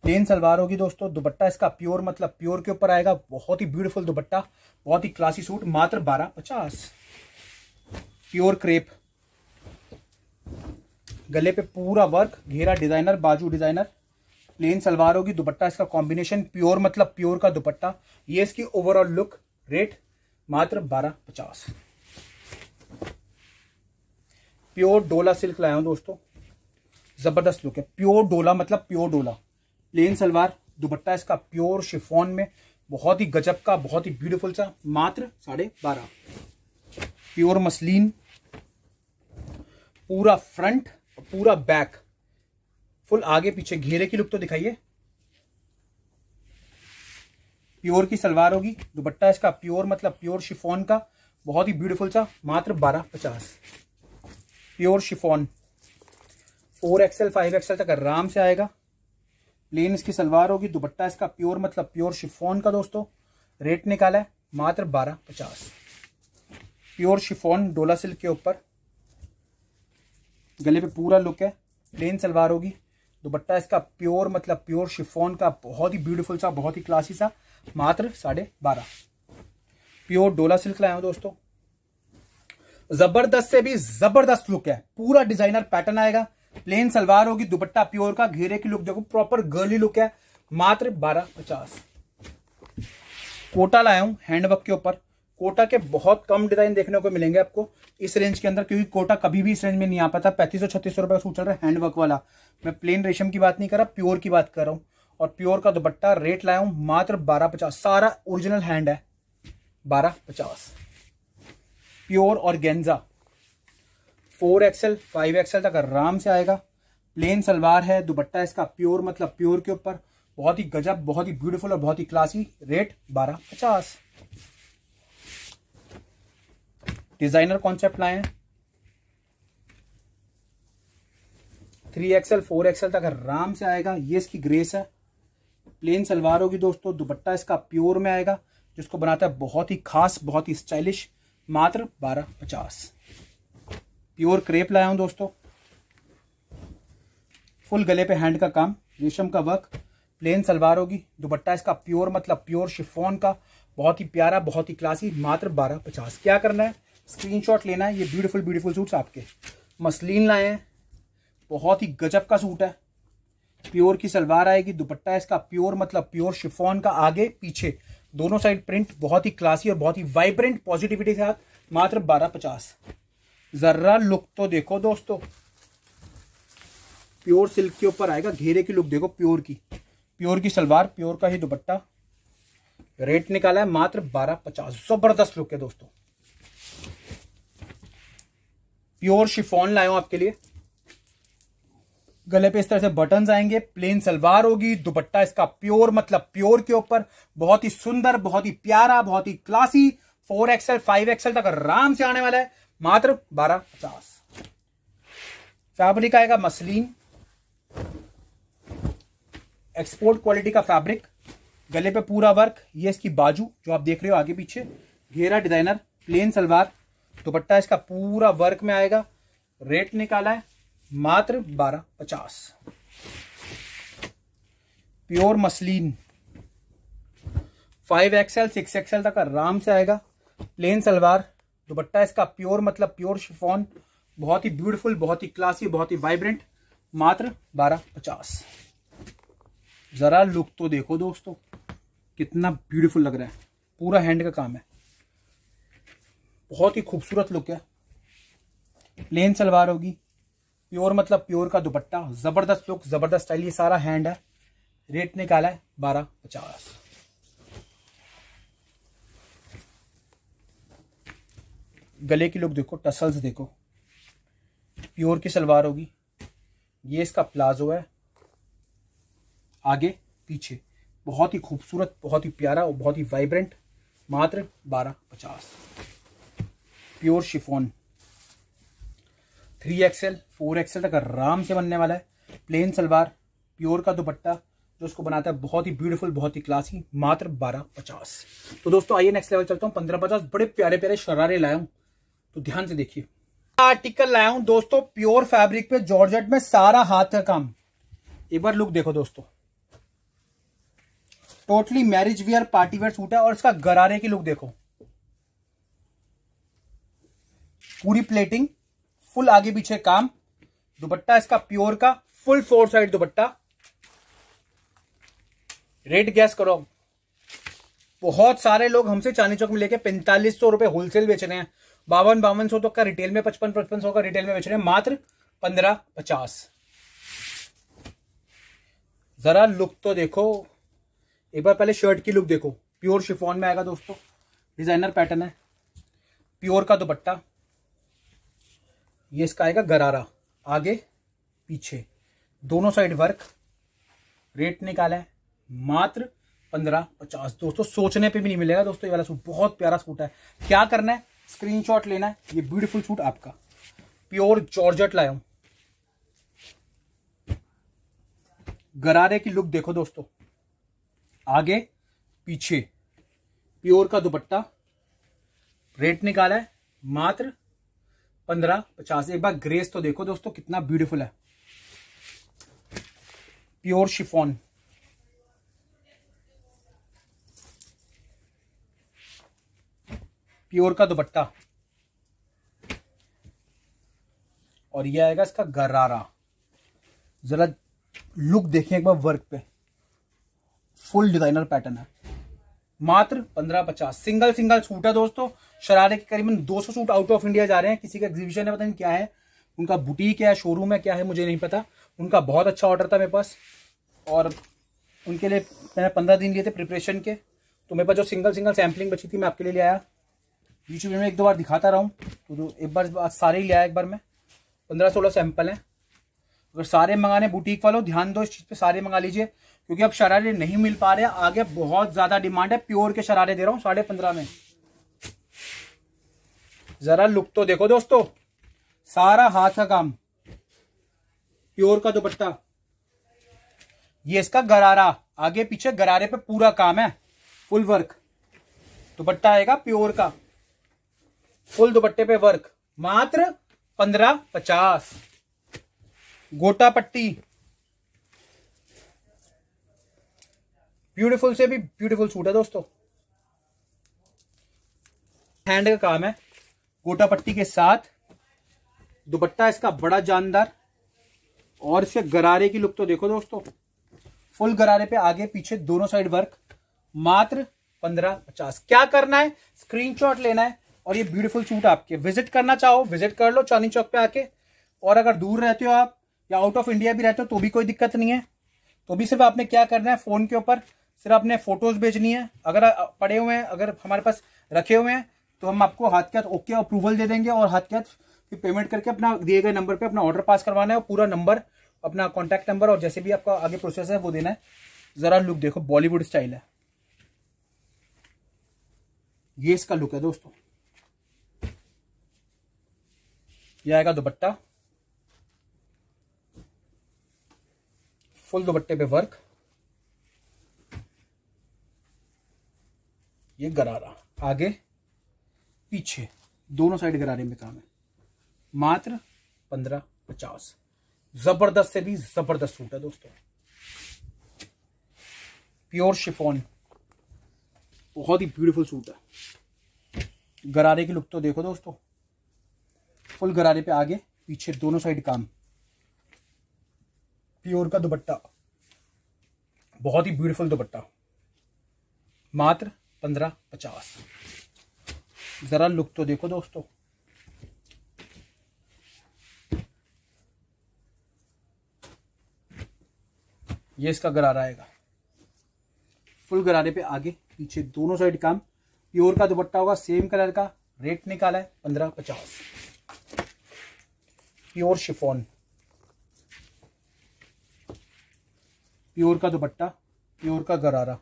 प्लेन सलवार होगी दोस्तों, दुपट्टा इसका प्योर मतलब प्योर के ऊपर आएगा, बहुत ही ब्यूटीफुल दुपट्टा, बहुत ही क्लासी सूट मात्र बारह पचास। प्योर क्रेप गले पे पूरा वर्क घेरा डिज़ाइनर बाजू डिज़ाइनर प्लेन सलवार होगी दुपट्टा, इसका कॉम्बिनेशन प्योर मतलब प्योर का दुपट्टा। ये इसकी ओवरऑल लुक रेट मात्र बारह पचास। प्योर डोला सिल्क लाया हूँ दोस्तों। ज़बरदस्त लुक है। प्योर डोला मतलब प्योर डोला। प्लेन सलवार, दुपट्टा इसका प्योर शिफोन में, बहुत ही गजब का, बहुत ही ब्यूटीफुल सा, मात्र साढ़े बारह। प्योर मसलिन, पूरा फ्रंट पूरा बैक फुल आगे पीछे, घेरे की लुक तो दिखाइए। प्योर की सलवार होगी, दुपट्टा इसका प्योर मतलब प्योर शिफोन का, बहुत ही ब्यूटीफुल सा, मात्र बारह पचास। Pure chiffon. Four XL five XL तक आराम से आएगा। प्लेन इसकी सलवार होगी, दुपट्टा इसका प्योर मतलब प्योर शिफोन का दोस्तों। रेट निकाला है, मात्र बारह पचास। प्योर शिफोन डोला सिल्क के ऊपर। गले पे पूरा लुक है, प्लेन सलवार होगी। दुपट्टा इसका प्योर मतलब प्योर शिफोन का बहुत ही ब्यूटीफुल सा, बहुत ही क्लासी सा, मात्र साढ़े बारह। प्योर डोला सिल्क लाया हूँ दोस्तों। ज़बरदस्त से भी ज़बरदस्त लुक है। पूरा डिज़ाइनर पैटर्न आएगा। प्लेन सलवार होगी, दुपट्टा प्योर का, घेरे की लुक देखो प्रॉपर गर्ली लुक है। मात्र बारह पचास। कोटा लाया हूँ हैंडवर्क के ऊपर। कोटा के बहुत कम डिज़ाइन देखने को मिलेंगे आपको इस रेंज के अंदर, क्योंकि कोटा कभी भी इस रेंज में नहीं आ पाता। पैंतीस सौ, छत्तीस सौ रुपए का सूट चल रहा है हैंडवर्क वाला। मैं प्लेन रेशम की बात नहीं कर रहा प्योर की बात कर रहा हूँ। और प्योर का दुपट्टा रेट लाया हूँ मात्र बारह पचास। सारा ओरिजिनल हैंड है। बारह पचास। प्योर और गेंजा फोर एक्सएल फाइव एक्सएल तक आराम से आएगा। प्लेन सलवार है, दुपट्टा इसका प्योर मतलब प्योर के ऊपर। बहुत ही गजब, बहुत ही ब्यूटीफुल और बहुत ही क्लासी रेट बारह पचास। डिज़ाइनर कॉन्सेप्ट लाए हैं। थ्री एक्सएल फोर एक्सएल तक आराम से आएगा। ये इसकी ग्रेस है। प्लेन सलवार होगी दोस्तों। दुपट्टा इसका प्योर में आएगा, जिसको बनाता है बहुत ही खास, बहुत ही स्टाइलिश मात्र बारह पचास। प्योर क्रेप लाया हूँ दोस्तों। फुल गले पे हैंड का काम, रेशम का वर्क प्लेन सलवार होगी। दुपट्टा इसका प्योर मतलब प्योर शिफोन का। बहुत ही प्यारा, बहुत ही क्लासी मात्र बारह पचास। क्या करना है? स्क्रीनशॉट लेना है, ये ब्यूटीफुल ब्यूटीफुल सूट्स आपके। मसलिन लाए हैं, बहुत ही गजब का सूट है। प्योर की सलवार आएगी, दुपट्टा है इसका प्योर मतलब प्योर शिफोन का आगे, पीछे। दोनों साइड प्रिंट बहुत ही क्लासी और बहुत ही वाइब्रेंट पॉजिटिविटी के साथ, मात्र बारह पचास। जर्रा लुक तो देखो दोस्तों। प्योर सिल्क के ऊपर आएगा, घेरे की लुक देखो प्योर की। प्योर की सलवार प्योर का ही दुपट्टा। रेट निकाला है, मात्र बारह पचास। ज़बरदस्त लुक है दोस्तों। प्योर शिफोन लाए आपके लिए। गले पे इस तरह से बटन आएँगे प्लेन सलवार होगी, दुपट्टा इसका प्योर मतलब प्योर के ऊपर। बहुत ही सुंदर, बहुत ही प्यारा, बहुत ही classy four XL five XL तक आराम से आने वाला है। मात्र बारह पचास। फैब्रिक आएगा मसलिन। एक्सपोर्ट क्वालिटी का फैब्रिक गले पे पूरा वर्क ये इसकी बाजू, जो आप देख रहे हो आगे पीछे। घेरा डिज़ाइनर प्लेन सलवार। दुपट्टा इसका पूरा वर्क में आएगा। रेट निकाला है मात्र बारह पचास। Pure muslin. Five XL six XL तक आराम से आएगा। प्लेन सलवार। दुपट्टा इसका प्योर मतलब प्योर शिफोन। बहुत ही ब्यूटीफुल बहुत ही क्लासी बहुत ही वाइब्रेंट मात्र बारह पचास। जरा लुक तो देखो दोस्तों। कितना ब्यूटीफुल लग रहा है। पूरा हैंड का काम है। बहुत ही खूबसूरत लुक है। प्लेन सलवार होगी। प्योर मतलब प्योर का दुपट्टा। ज़बरदस्त लुक ज़बरदस्त स्टाइल ये सारा हैंड है। रेट निकाला है बारह पचास। गले की लुक देखो टसल्स देखो। प्योर की सलवार होगी। ये इसका प्लाजो है। आगे, पीछे। बहुत ही खूबसूरत, बहुत ही प्यारा और बहुत ही वाइब्रेंट मात्र बारह पचास। Pure chiffon. Three XL four XL तक आराम से बनने वाला है। प्लेन सलवार, प्योर का दुपट्टा, जो उसको बनाता है, बहुत ही ब्यूटीफुल बहुत ही क्लासी मात्र बारह पचास। तो दोस्तों, आइए नेक्स्ट लेवल चलता हूँ, पंद्रह पचास। बड़े प्यारे प्यारे शरारे लाया हूँ। तो ध्यान से देखिए। आर्टिकल लाया हूँ दोस्तों प्योर फैब्रिक पे जॉर्जेट में सारा हाथ का काम। एक बार लुक देखो दोस्तों। Totally marriage wear party wear suit है, और इसका गरारे की लुक देखो। पूरी प्लेटिंग फुल आगे पीछे काम, दुपट्टा इसका प्योर का full four side dupatta. Rate guess करो। बहुत सारे लोग हमसे चांदी चौक में लेके पैंतालीस सौ रुपए होलसेल बेच रहे हैं। बावन बावन सौ तो का रिटेल में, पचपन पचपन सौ का रिटेल में बेच रहे हैं। मात्र पंद्रह, पचास। जरा लुक तो देखो। एक बार पहले शर्ट की लुक देखो। प्योर शिफॉन में आएगा दोस्तों। डिज़ाइनर पैटर्न है। प्योर का दुपट्टा। ये इसका आएगा गरारा। आगे, पीछे। दोनों साइड वर्क। रेट निकाला है। मात्र पंद्रह पचास। दोस्तों, सोचने पे भी नहीं मिलेगा। दोस्तों, ये वाला सूट बहुत प्यारा सूट है। क्या करना है? स्क्रीनशॉट लेना है। ये ब्यूटीफुल सूट आपका। प्योर जॉर्जट लाया हूँ। गरारे की लुक देखो दोस्तों। आगे, पीछे। प्योर का दुपट्टा। रेट निकाला है। मात्र पंद्रह, पचास। एक बार ग्रेस तो देखो दोस्तों, कितना ब्यूटीफुल है। प्योर शिफॉन प्योर का दुपट्टा। और ये आएगा इसका गरारा जरा लुक देखें एक बार वर्क पे। फुल डिज़ाइनर पैटर्न है। मात्र पंद्रह पचास। सिंगल सिंगल सूट है दोस्तों। शरारे के करीबन 200 सूट आउट ऑफ़ इंडिया जा रहे हैं। किसी का एग्जीबिशन है, पता नहीं क्या है। उनका बुटीक है शोरूम है, क्या है, मुझे नहीं पता। उनका बहुत अच्छा ऑर्डर था मेरे पास। और उनके लिए मैंने पंद्रह दिन लिए थे प्रिपरेशन के। तो मेरे पास जो सिंगल सिंगल सैम्पलिंग बची थी, मैं आपके लिए ले आया। यूट्यूब में एक दो बार दिखाता रहा हूँ। तो एक बार सारे ही ले आया एक बार मैं। पंद्रह, सोलह सैंपल हैं। अगर सारे मंगाने बुटीक वालों, ध्यान दो इस चीज़ पे, सारे मंगा लीजिए। क्योंकि अब शरारे नहीं मिल पा रहे, आगे बहुत ज़्यादा डिमांड है, प्योर के शरारे दे रहा हूँ, साढ़े पंद्रह में। ज़रा लुक तो देखो दोस्तों, सारा हाथ का काम, प्योर का दुपट्टा। ये इसका गरारा, आगे पीछे गरारे पे पूरा काम है फुल वर्क दुपट्टा आएगा प्योर का फुल दुपट्टे पे वर्क मात्र पंद्रह पचास। गोटा पट्टी ब्यूटीफुल से भी ब्यूटीफुल सूट है दोस्तों। हैंड का काम है। गोटा पट्टी के साथ। दुपट्टा इसका बड़ा जानदार। और इसके गरारे की लुक तो देखो दोस्तों। फुल गरारे पे आगे पीछे दोनों साइड वर्क मात्र पंद्रह पचास। क्या करना है? स्क्रीनशॉट लेना है। और ये ब्यूटीफुल सूट आपके। विज़िट करना चाहो विज़िट कर लो चांदी चौक पे आके। और अगर दूर रहते हो आप या आउट ऑफ़ इंडिया भी रहते हो तो भी कोई दिक्कत नहीं है। तो भी सिर्फ़ आपने क्या करना है? फ़ोन के ऊपर सिर्फ़ आपने फ़ोटोज़ भेजनी है। अगर पड़े हुए हैं, अगर हमारे पास रखे हुए हैं तो हम आपको हाथ के हाथ ओके अप्रूवल दे देंगे और हाथ के हाथ फिर पेमेंट करके अपना दिए गए नंबर पे अपना ऑर्डर पास करवाना है और पूरा नंबर, अपना कॉन्टैक्ट नंबर और जैसे भी आपका आगे प्रोसेस है, वो देना है। जरा लुक देखो बॉलीवुड स्टाइल है। ये इसका लुक है दोस्तों। ये आएगा दुपट्टा। फुल दुपट्टे पे वर्क ये गरारा आगे, पीछे, दोनों साइड गरारे में काम है। मात्र पंद्रह, पचास। ज़बरदस्त से भी ज़बरदस्त सूट है दोस्तों। प्योर शिफोन बहुत ही ब्यूटीफुल सूट है। गरारे की लुक तो देखो दोस्तों। फुल गरारे पे आगे, पीछे दोनों साइड काम। प्योर का दुपट्टा। बहुत ही ब्यूटीफुल दुपट्टा। मात्र पंद्रह पचास। जरा लुक तो देखो दोस्तों। ये इसका गरारा आएगा। फुल गरारे पे आगे, पीछे दोनों साइड काम। प्योर का दुपट्टा होगा, सेम कलर का। रेट निकाला है पंद्रह पचास। Pure chiffon. प्योर का दुपट्टा, प्योर का गरारा।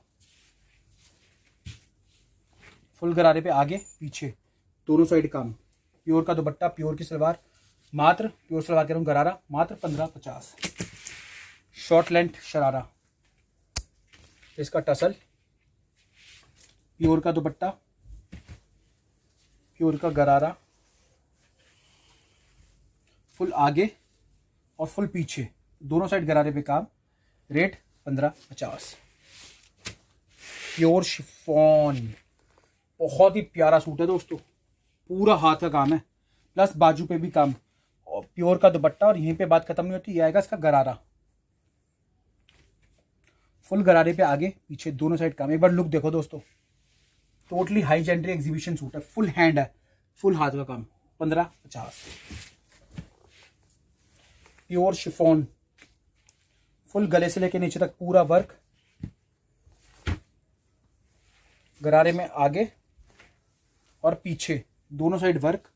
फुल गरारे पे आगे, पीछे। दोनों साइड काम। प्योर का दुपट्टा, प्योर की सलवार। मात्र, प्योर सलवार कह रहा हूँ, गरारा। मात्र पंद्रह पचास। Short length sharara. इसका टसल। प्योर का दुपट्टा। प्योर का गरारा। फुल आगे और फुल पीछे। दोनों साइड गरारे पे काम। रेट पंद्रह पचास। Pure chiffon. बहुत ही प्यारा सूट है दोस्तों। पूरा हाथ का काम है प्लस बाजू पे भी काम। और प्योर का दुपट्टा और यहीं पे बात खत्म नहीं होती, ये आएगा इसका गरारा। फुल गरारे पे आगे, पीछे दोनों साइड काम। एक बार लुक देखो दोस्तों। Totally high gentry exhibition suit है। फुल हैंड है। फुल हाथ का काम। पंद्रह, पचास। प्योर शिफोन फुल गले से लेके नीचे तक पूरा वर्क गरारे में आगे और पीछे, दोनों साइड वर्क।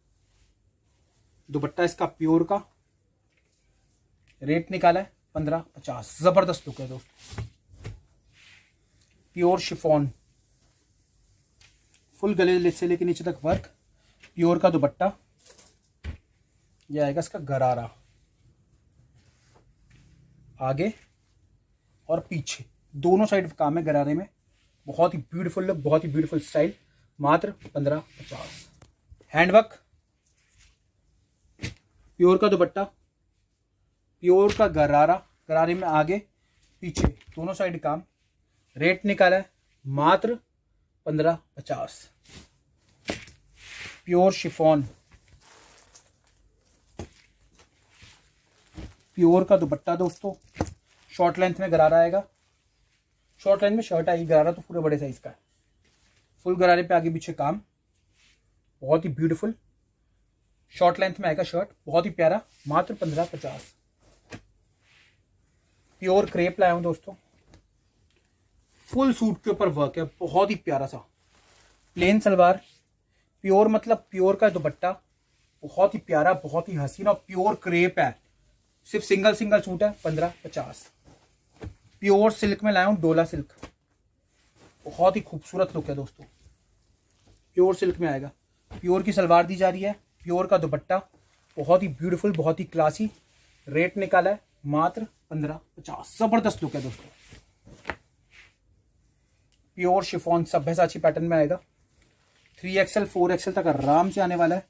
दुपट्टा इसका प्योर का। रेट निकाला है पंद्रह पचास। ज़बरदस्त लुक है दोस्तों। प्योर शिफोन फुल गले से लेके नीचे तक वर्क प्योर का दुपट्टा। यह आएगा इसका गरारा। आगे और पीछे, दोनों साइड काम है गरारे में। बहुत ही ब्यूटीफुल लुक बहुत ही ब्यूटीफुल स्टाइल मात्र पंद्रह पचास। हैंडवर्क प्योर का दुपट्टा प्योर का गरारा, गरारे में आगे, पीछे, दोनों साइड काम। रेट निकाला है, मात्र पंद्रह पचास। प्योर शिफोन प्योर का दुपट्टा दोस्तों शॉर्ट लेंथ में गरारा आएगा। शॉर्ट लेंथ में शर्ट आएगी, गरारा तो पूरे बड़े साइज़ का है। फुल गरारे पे आगे पीछे काम। बहुत ही ब्यूटीफुल शॉर्ट लेंथ में आएगा शर्ट बहुत ही प्यारा। मात्र पंद्रह पचास। प्योर क्रेप लाया हूँ दोस्तों। फुल सूट के ऊपर वर्क है। बहुत ही प्यारा सा। प्लेन सलवार। प्योर मतलब प्योर का दुपट्टा। बहुत ही प्यारा, बहुत ही हसीन और प्योर क्रेप है। सिर्फ़ सिंगल सिंगल सूट है। पंद्रह पचास। प्योर सिल्क में लाया हूँ। डोला सिल्क बहुत ही खूबसूरत लुक है दोस्तों। प्योर सिल्क में आएगा। प्योर की सलवार दी जा रही है। प्योर का दुपट्टा बहुत ही ब्यूटीफुल बहुत ही क्लासी रेट निकाला है मात्र पंद्रह पचास। ज़बरदस्त लुक है दोस्तों। प्योर शिफोन सभ्यसाची पैटर्न में आएगा। थ्री एक्सएल फोर एक्सएल तक आराम से आने वाला है।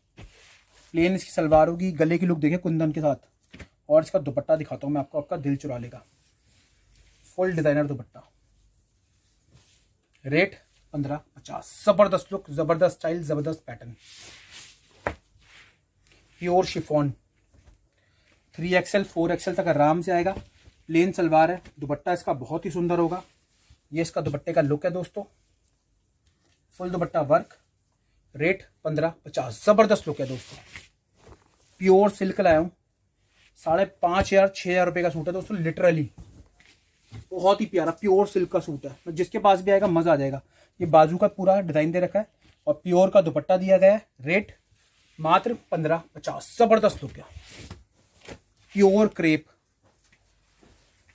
प्लेन इसकी सलवार होगी। गले की लुक देखे कुंदन के साथ। और इसका दुपट्टा दिखाता हूँ मैं आपको। आपका दिल चुरा लेगा। फुल डिज़ाइनर दुपट्टा। रेट पंद्रह पचास। ज़बरदस्त लुक ज़बरदस्त स्टाइल ज़बरदस्त pattern pure chiffon three XL four XL तक आराम से आएगा। प्लेन सलवार है। दुपट्टा इसका बहुत ही सुंदर होगा। ये इसका दुपट्टे का लुक है दोस्तों। फुल दुपट्टा वर्क रेट पंद्रह पचास। ज़बरदस्त लुक है दोस्तों। प्योर सिल्क लाया हूँ। साढ़े पाँच हज़ार, छह हज़ार रुपए का सूट है दोस्तों लिटरली बहुत ही प्यारा प्योर सिल्क का सूट है। जिसके पास भी आएगा, मज़ा आ जाएगा। ये बाजू का पूरा डिज़ाइन दे रखा है और प्योर का दुपट्टा दिया गया है। रेट मात्र पंद्रह पचास। ज़बरदस्त लुक प्योर क्रेप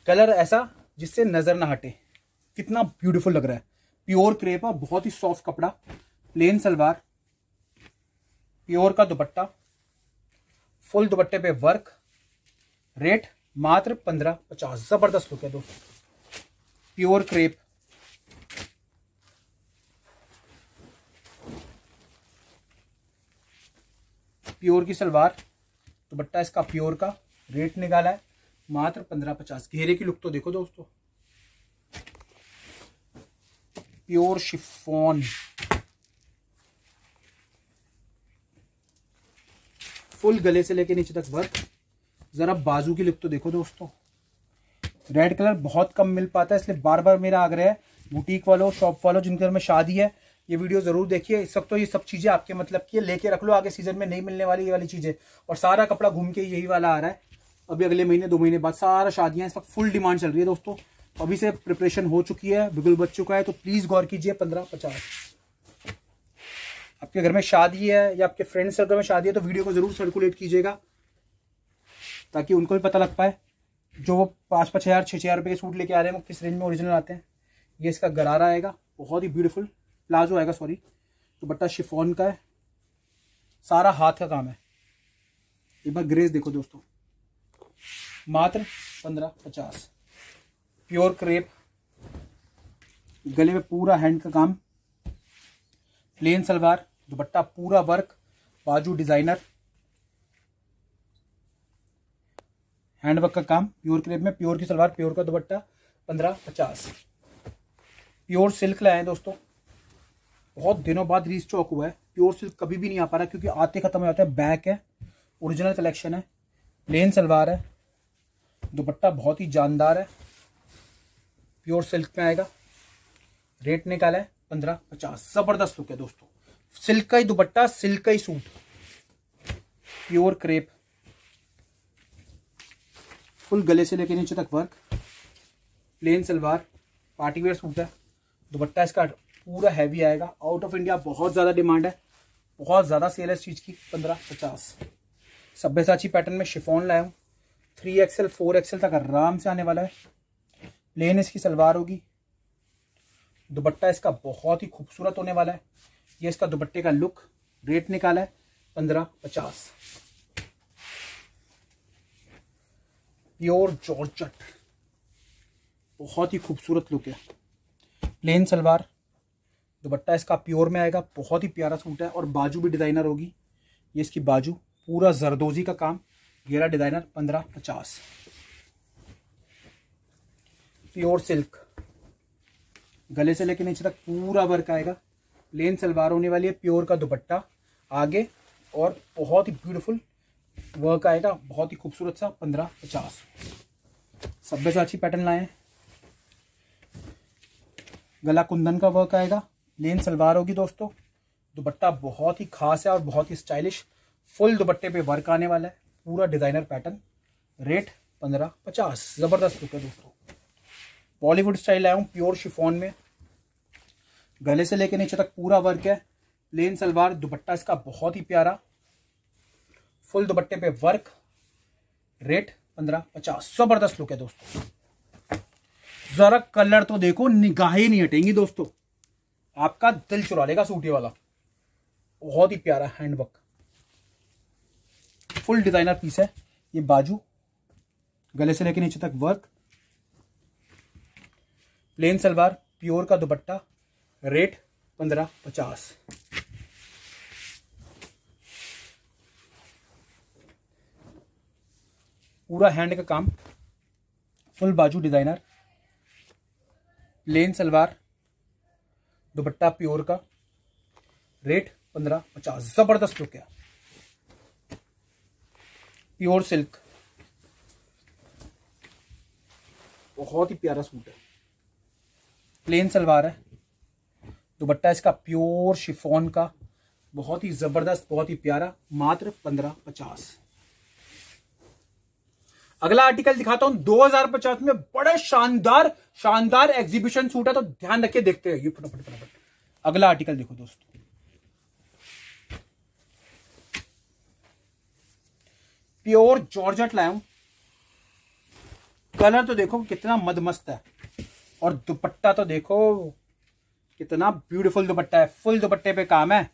कलर ऐसा जिससे नज़र ना हटे। कितना ब्यूटीफुल लग रहा है। प्योर क्रेप और बहुत ही सॉफ्ट कपड़ा। प्लेन सलवार। प्योर का दुपट्टा। फुल दुपट्टे पे वर्क रेट मात्र पंद्रह पचास। ज़बरदस्त है दोस्तों। Pure crepe. प्योर की सलवार, दुपट्टा इसका प्योर का, रेट निकाला है, मात्र पंद्रह पचास। घेरे की लुक तो देखो दोस्तों। Pure chiffon. फुल गले से लेके नीचे तक वर्क। जरा बाजू की लुक तो देखो दोस्तों। रेड कलर बहुत कम मिल पाता है, इसलिए बार बार मेरा आग्रह है बुटीक वालों शॉप वालों, जिनके घर में शादी है, ये वीडियो ज़रूर देखिए। इस वक्त तो ये सब चीज़ें आपके मतलब की लेके रख लो, आगे सीज़न में नहीं मिलने वाली ये वाली चीज़ें। और सारा कपड़ा घूम के यही वाला आ रहा है। अभी अगले महीने, दो महीने बाद सारा शादियाँ इस वक्त फुल डिमांड चल रही है दोस्तों। अभी से प्रिपरेशन हो चुकी है बिल्कुल बच चुका है तो प्लीज़ गौर कीजिए पंद्रह पचास। आपके घर में शादी है या आपके फ्रेंड सर्कल में शादी है तो वीडियो को ज़रूर सर्कुलेट कीजिएगा, ताकि उनको भी पता लग पाए। जो वो पाँच पाँच हज़ार, छः हज़ार रुपये के सूट लेके आ रहे हैं, वो किस रेंज में ओरिजिनल आते हैं? ये इसका गरारा आएगा, बहुत ही ब्यूटीफुल प्लाजो आएगा सॉरी दुपट्टा शिफोन का है। सारा हाथ का काम है। एक बार ग्रेस देखो दोस्तों। मात्र पंद्रह पचास। प्योर क्रेप गले में पूरा हैंड का काम। प्लेन सलवार। दुपट्टा पूरा वर्क बाजू डिज़ाइनर हैंडवर्क का काम, प्योर क्रेप में, प्योर की सलवार, प्योर का दुपट्टा, पंद्रह, पचास। प्योर सिल्क लाए दोस्तों। बहुत दिनों बाद रीस्टॉक हुआ है। प्योर सिल्क कभी भी नहीं आ पा रहा क्योंकि आते खत्म हो जाता है। बैक है ओरिजिनल कलेक्शन है प्लेन सलवार है। दुपट्टा बहुत ही जानदार है। प्योर सिल्क में आएगा। रेट निकाला है, पंद्रह, पचास। ज़बरदस्त लुक है दोस्तों। सिल्क का ही दुपट्टा, सिल्क का ही सूट। प्योर क्रेप फुल गले से लेके नीचे तक work. Plain salwar, party wear suit है। दुपट्टा इसका पूरा हैवी आएगा। आउट ऑफ़ इंडिया बहुत ज़्यादा डिमांड है। बहुत ज़्यादा सेल है इस चीज़ की। पंद्रह, पचास। सभ्यसाची पैटर्न में शिफोन लाया हूँ। थ्री एक्सएल फोर एक्सएल तक आराम से आने वाला है। प्लेन इसकी सलवार होगी। दुपट्टा इसका बहुत ही खूबसूरत होने वाला है। ये इसका दुपट्टे का लुक रेट निकाला है। पंद्रह, पचास। प्योर जॉर्जट बहुत ही खूबसूरत लुक है। प्लेन सलवार, दुपट्टा इसका प्योर में आएगा, बहुत ही प्यारा सूट है, और बाजू भी डिज़ाइनर होगी। ये इसकी बाजू, पूरा जरदोजी का काम, घेरा डिज़ाइनर पंद्रह पचास। प्योर सिल्क, गले से लेकर नीचे तक पूरा वर्क आएगा। प्लेन सलवार होने वाली है प्योर का दुपट्टा, आगे, और बहुत ही ब्यूटीफुल वर्क आएगा, बहुत ही खूबसूरत सा, पंद्रह पचास। सभ्यसाची पैटर्न लाए। गला कुंदन का वर्क आएगा प्लेन सलवार होगी दोस्तों। दुपट्टा बहुत ही खास है और बहुत ही स्टाइलिश फुल दुपट्टे पे वर्क आने वाला है, पूरा डिज़ाइनर पैटर्न रेट पंद्रह पचास। ज़बरदस्त लुक है दोस्तों। बॉलीवुड स्टाइल आया हूँ प्योर शिफोन में। गले से लेके नीचे तक पूरा वर्क है। प्लेन सलवार, दुपट्टा इसका बहुत ही प्यारा। फुल दुपट्टे पे वर्क रेट पंद्रह पचास। ज़बरदस्त लुक है दोस्तों। जरा कलर तो देखो, निगाहें नहीं हटेंगी दोस्तों। आपका दिल चुरा लेगा सूटी वाला। बहुत ही प्यारा हैंडवर्क फुल डिज़ाइनर पीस है। ये बाजू, गले से लेके नीचे तक वर्क प्लेन सलवार प्योर का दुपट्टा। रेट पंद्रह पचास। पूरा हैंड का काम। फुल बाजू designer plain salwar, dupatta pure का। रेट पंद्रह पचास, ज़बरदस्त लुक है। प्योर सिल्क बहुत ही प्यारा सूट है। प्लेन सलवार है। दुपट्टा इसका प्योर शिफोन का। बहुत ही ज़बरदस्त, बहुत ही प्यारा, मात्र पंद्रह पचास। अगला आर्टिकल दिखाता हूँ 2050 में बड़ा शानदार शानदार एग्जीबिशन सूट है तो ध्यान रखिए, देखते हैं फटाफट फटाफट। अगला आर्टिकल देखो दोस्तों। प्योर जॉर्जट लाया हूँ कलर तो देखो, कितना मदमस्त है। और दुपट्टा तो देखो, कितना ब्यूटीफुल दुपट्टा है फुल दुपट्टे पे काम है।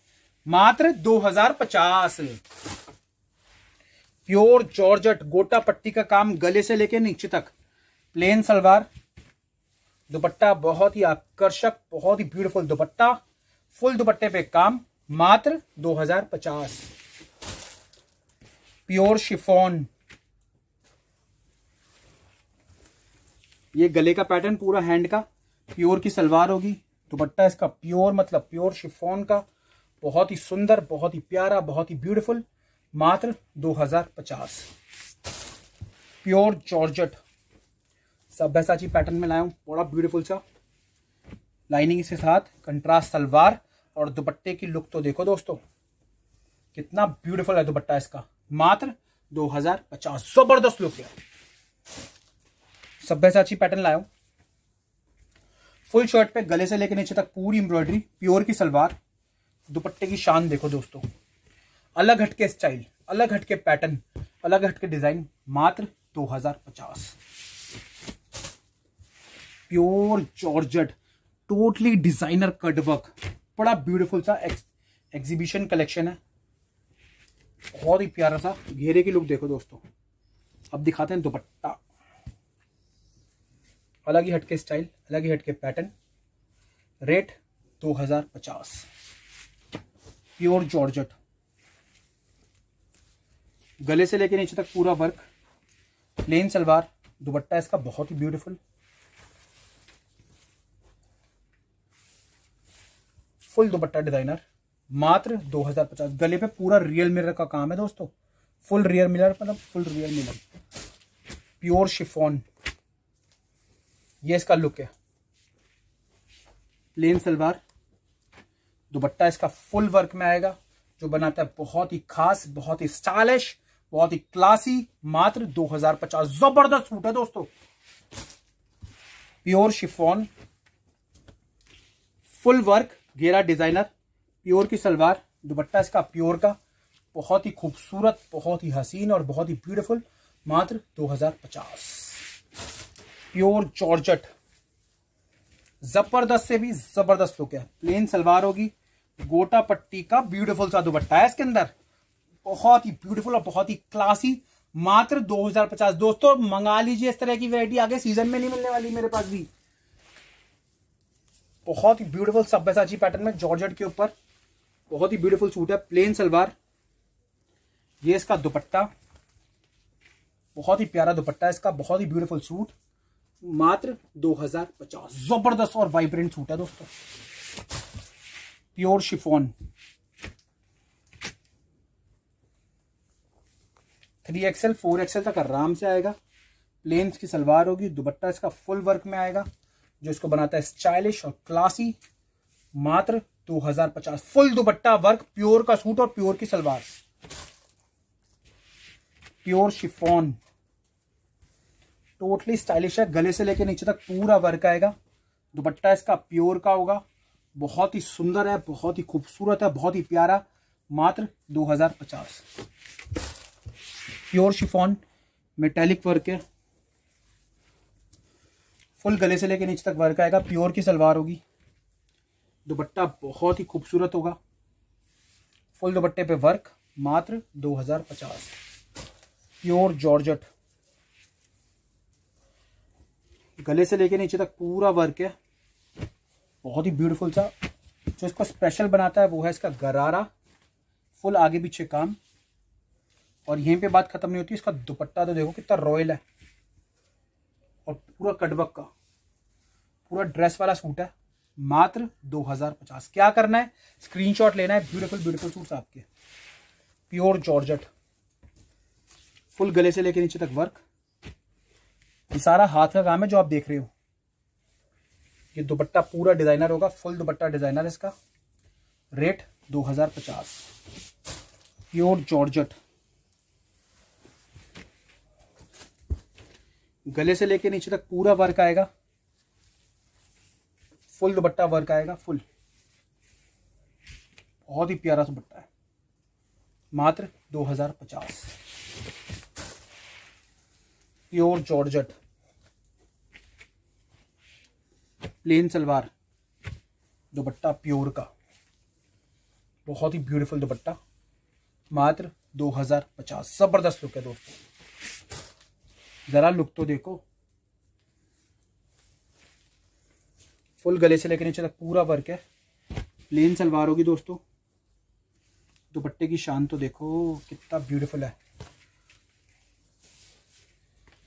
मात्र 2050 प्योर जॉर्जट गोटा पट्टी का काम गले से लेके नीचे तक। प्लेन सलवार, दुपट्टा बहुत ही आकर्षक, बहुत ही ब्यूटीफुल दुपट्टा फुल दुपट्टे पे काम, मात्र 2050 प्योर शिफोन। ये गले का पैटर्न पूरा हैंड का, प्योर की सलवार होगी। दुपट्टा इसका प्योर मतलब प्योर शिफोन का, बहुत ही सुंदर, बहुत ही प्यारा, बहुत ही ब्यूटीफुल मात्र 2050 प्योर जॉर्जट सभ्यसाची पैटर्न में लाया हूँ। बड़ा ब्यूटीफुल सा। लाइनिंग इसके साथ कंट्रास्ट सलवार और दुपट्टे की लुक तो देखो दोस्तों। कितना ब्यूटीफुल है दुपट्टा इसका। मात्र 2050 ज़बरदस्त लुक है। सभ्यसाची पैटर्न लाया हूँ। फुल शर्ट पे गले से लेकर नीचे तक पूरी एम्ब्रॉयडरी प्योर की सलवार। दुपट्टे की शान देखो दोस्तों। अलग हटके स्टाइल, अलग हटके पैटर्न, अलग हटके डिज़ाइन, मात्र 2050 pure georgette, totally designer cutwork, बड़ा ब्यूटीफुल सा एग्जीबिशन कलेक्शन है। बहुत ही प्यारा सा, घेरे की लुक देखो दोस्तों। अब दिखाते हैं दुपट्टा। अलग ही हटके स्टाइल, अलग ही हटके पैटर्न। Rate 2050 pure georgette. गले से लेके नीचे तक पूरा वर्क प्लेन सलवार, दुपट्टा इसका बहुत ही ब्यूटीफुल फुल दुपट्टा डिज़ाइनर मात्र 2050 गले पे पूरा रियल मिरर का काम है दोस्तों। फुल रियर मिलर मतलब full rear mirror pure chiffon ये इसका लुक है। प्लेन सलवार। दुपट्टा इसका फुल वर्क में आएगा, जो बनाता है बहुत ही खास, बहुत ही स्टाइलिश बहुत ही क्लासी मात्र 2050 ज़बरदस्त सूट है दोस्तों। प्योर शिफॉन फुल वर्क घेरा डिज़ाइनर प्योर की सलवार, दुपट्टा इसका प्योर का। बहुत ही खूबसूरत, बहुत ही हसीन और बहुत ही ब्यूटीफुल मात्र 2050 प्योर जॉर्जट ज़बरदस्त से भी ज़बरदस्त लुक है। प्लेन सलवार होगी। गोटा पट्टी का ब्यूटीफुल सा दुपट्टा है इसके अंदर। बहुत ही ब्यूटीफुल और बहुत ही क्लासी मात्र 2050 दोस्तों, मंगा लीजिए इस तरह की वैरायटी आगे सीज़न में नहीं मिलने वाली मेरे पास भी। बहुत ही ब्यूटीफुल सब्यसाची पैटर्न में जॉर्जेट के ऊपर। बहुत ही ब्यूटीफुल सूट है प्लेन सलवार। ये इसका दुपट्टा। बहुत ही प्यारा दुपट्टा है इसका, बहुत ही ब्यूटीफुल सूट मात्र 2050 ज़बरदस्त और वाइब्रेंट सूट है दोस्तों। Pure chiffon three XL four XL तक आराम से आएगा। प्लेन्स की सलवार होगी, दुपट्टा इसका फुल वर्क में आएगा, जो इसको बनाता है स्टाइलिश और क्लासी मात्र 2050 फुल दुपट्टा वर्क प्योर का सूट और प्योर की salwar. Pure chiffon totally stylish है, गले से लेकर नीचे तक पूरा वर्क आएगा। दुपट्टा इसका प्योर का होगा। बहुत ही सुंदर है, बहुत ही खूबसूरत है, बहुत ही प्यारा। मात्र 2050 प्योर शिफॉन मेटेलिक वर्क है। फुल गले से लेकर नीचे तक वर्क आएगा। प्योर की सलवार होगी। दुपट्टा बहुत ही खूबसूरत होगा। फुल दुपट्टे पे वर्क मात्र 2050 प्योर जॉर्जट गले से लेकर नीचे तक पूरा वर्क है। बहुत ही ब्यूटीफुल सा। जो इसको स्पेशल बनाता है वो है इसका गरारा फुल आगे पीछे काम। और यहीं पे बात खत्म नहीं होती, इसका दुपट्टा तो देखो कितना रॉयल है। और पूरा कटवक का, पूरा ड्रेस वाला सूट है, मात्र 2050 क्या करना है? स्क्रीनशॉट लेना है ब्यूटीफुल ब्यूटीफुल सूट आपके। प्योर जॉर्जट फुल गले से लेके नीचे तक वर्क ये सारा हाथ का काम है जो आप देख रहे हो। ये दुपट्टा पूरा डिज़ाइनर होगा फुल दुपट्टा डिज़ाइनर इसका। रेट 2050 प्योर जॉर्जट गले से लेके नीचे तक पूरा वर्क आएगा। फुल दुपट्टा वर्क आएगा, फुल। बहुत ही प्यारा दुपट्टा है। मात्र 2050 pure georgette. Plain salwar. Dupatta pure का। बहुत ही ब्यूटीफुल दुपट्टा। मात्र 2050 ज़बरदस्त लुक है दोस्तों। जरा लुक तो देखो। फुल गले से लेकर नीचे तक पूरा वर्क है। प्लेन सलवार होगी दोस्तों। दुपट्टे की शान तो देखो, कितना ब्यूटीफुल है।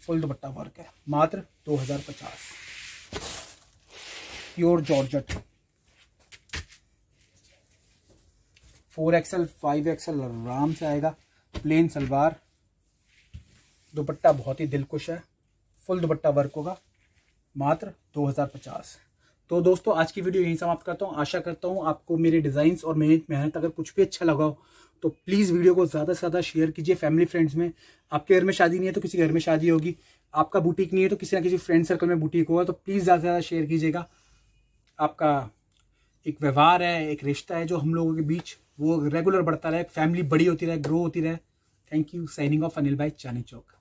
फुल दुपट्टा वर्क है। मात्र 2050 pure georgette four XL five XL आराम से आएगा। प्लेन सलवार। दुपट्टा बहुत ही दिलकुश है। फुल दुपट्टा वर्क होगा। मात्र 2050 तो दोस्तों, आज की वीडियो यहीं समाप्त करता हूँ। आशा करता हूँ आपको मेरे डिज़ाइंस और मेरी मेहनत अगर कुछ भी अच्छा लगा हो तो प्लीज़ वीडियो को ज़्यादा से ज़्यादा शेयर कीजिए फैमिली फ्रेंड्स में। आपके घर में शादी नहीं है तो किसी घर में शादी होगी। आपका बुटीक नहीं है तो किसी ना किसी फ्रेंड सर्कल में बुटीक होगा तो प्लीज़ ज़्यादा से ज़्यादा शेयर कीजिएगा। आपका एक व्यवहार है, एक रिश्ता है जो हम लोगों के बीच, वो रेगुलर बढ़ता रहे फैमिली बड़ी होती रहे ग्रो होती रहे। Thank you signing off Anil भाई चानी चौक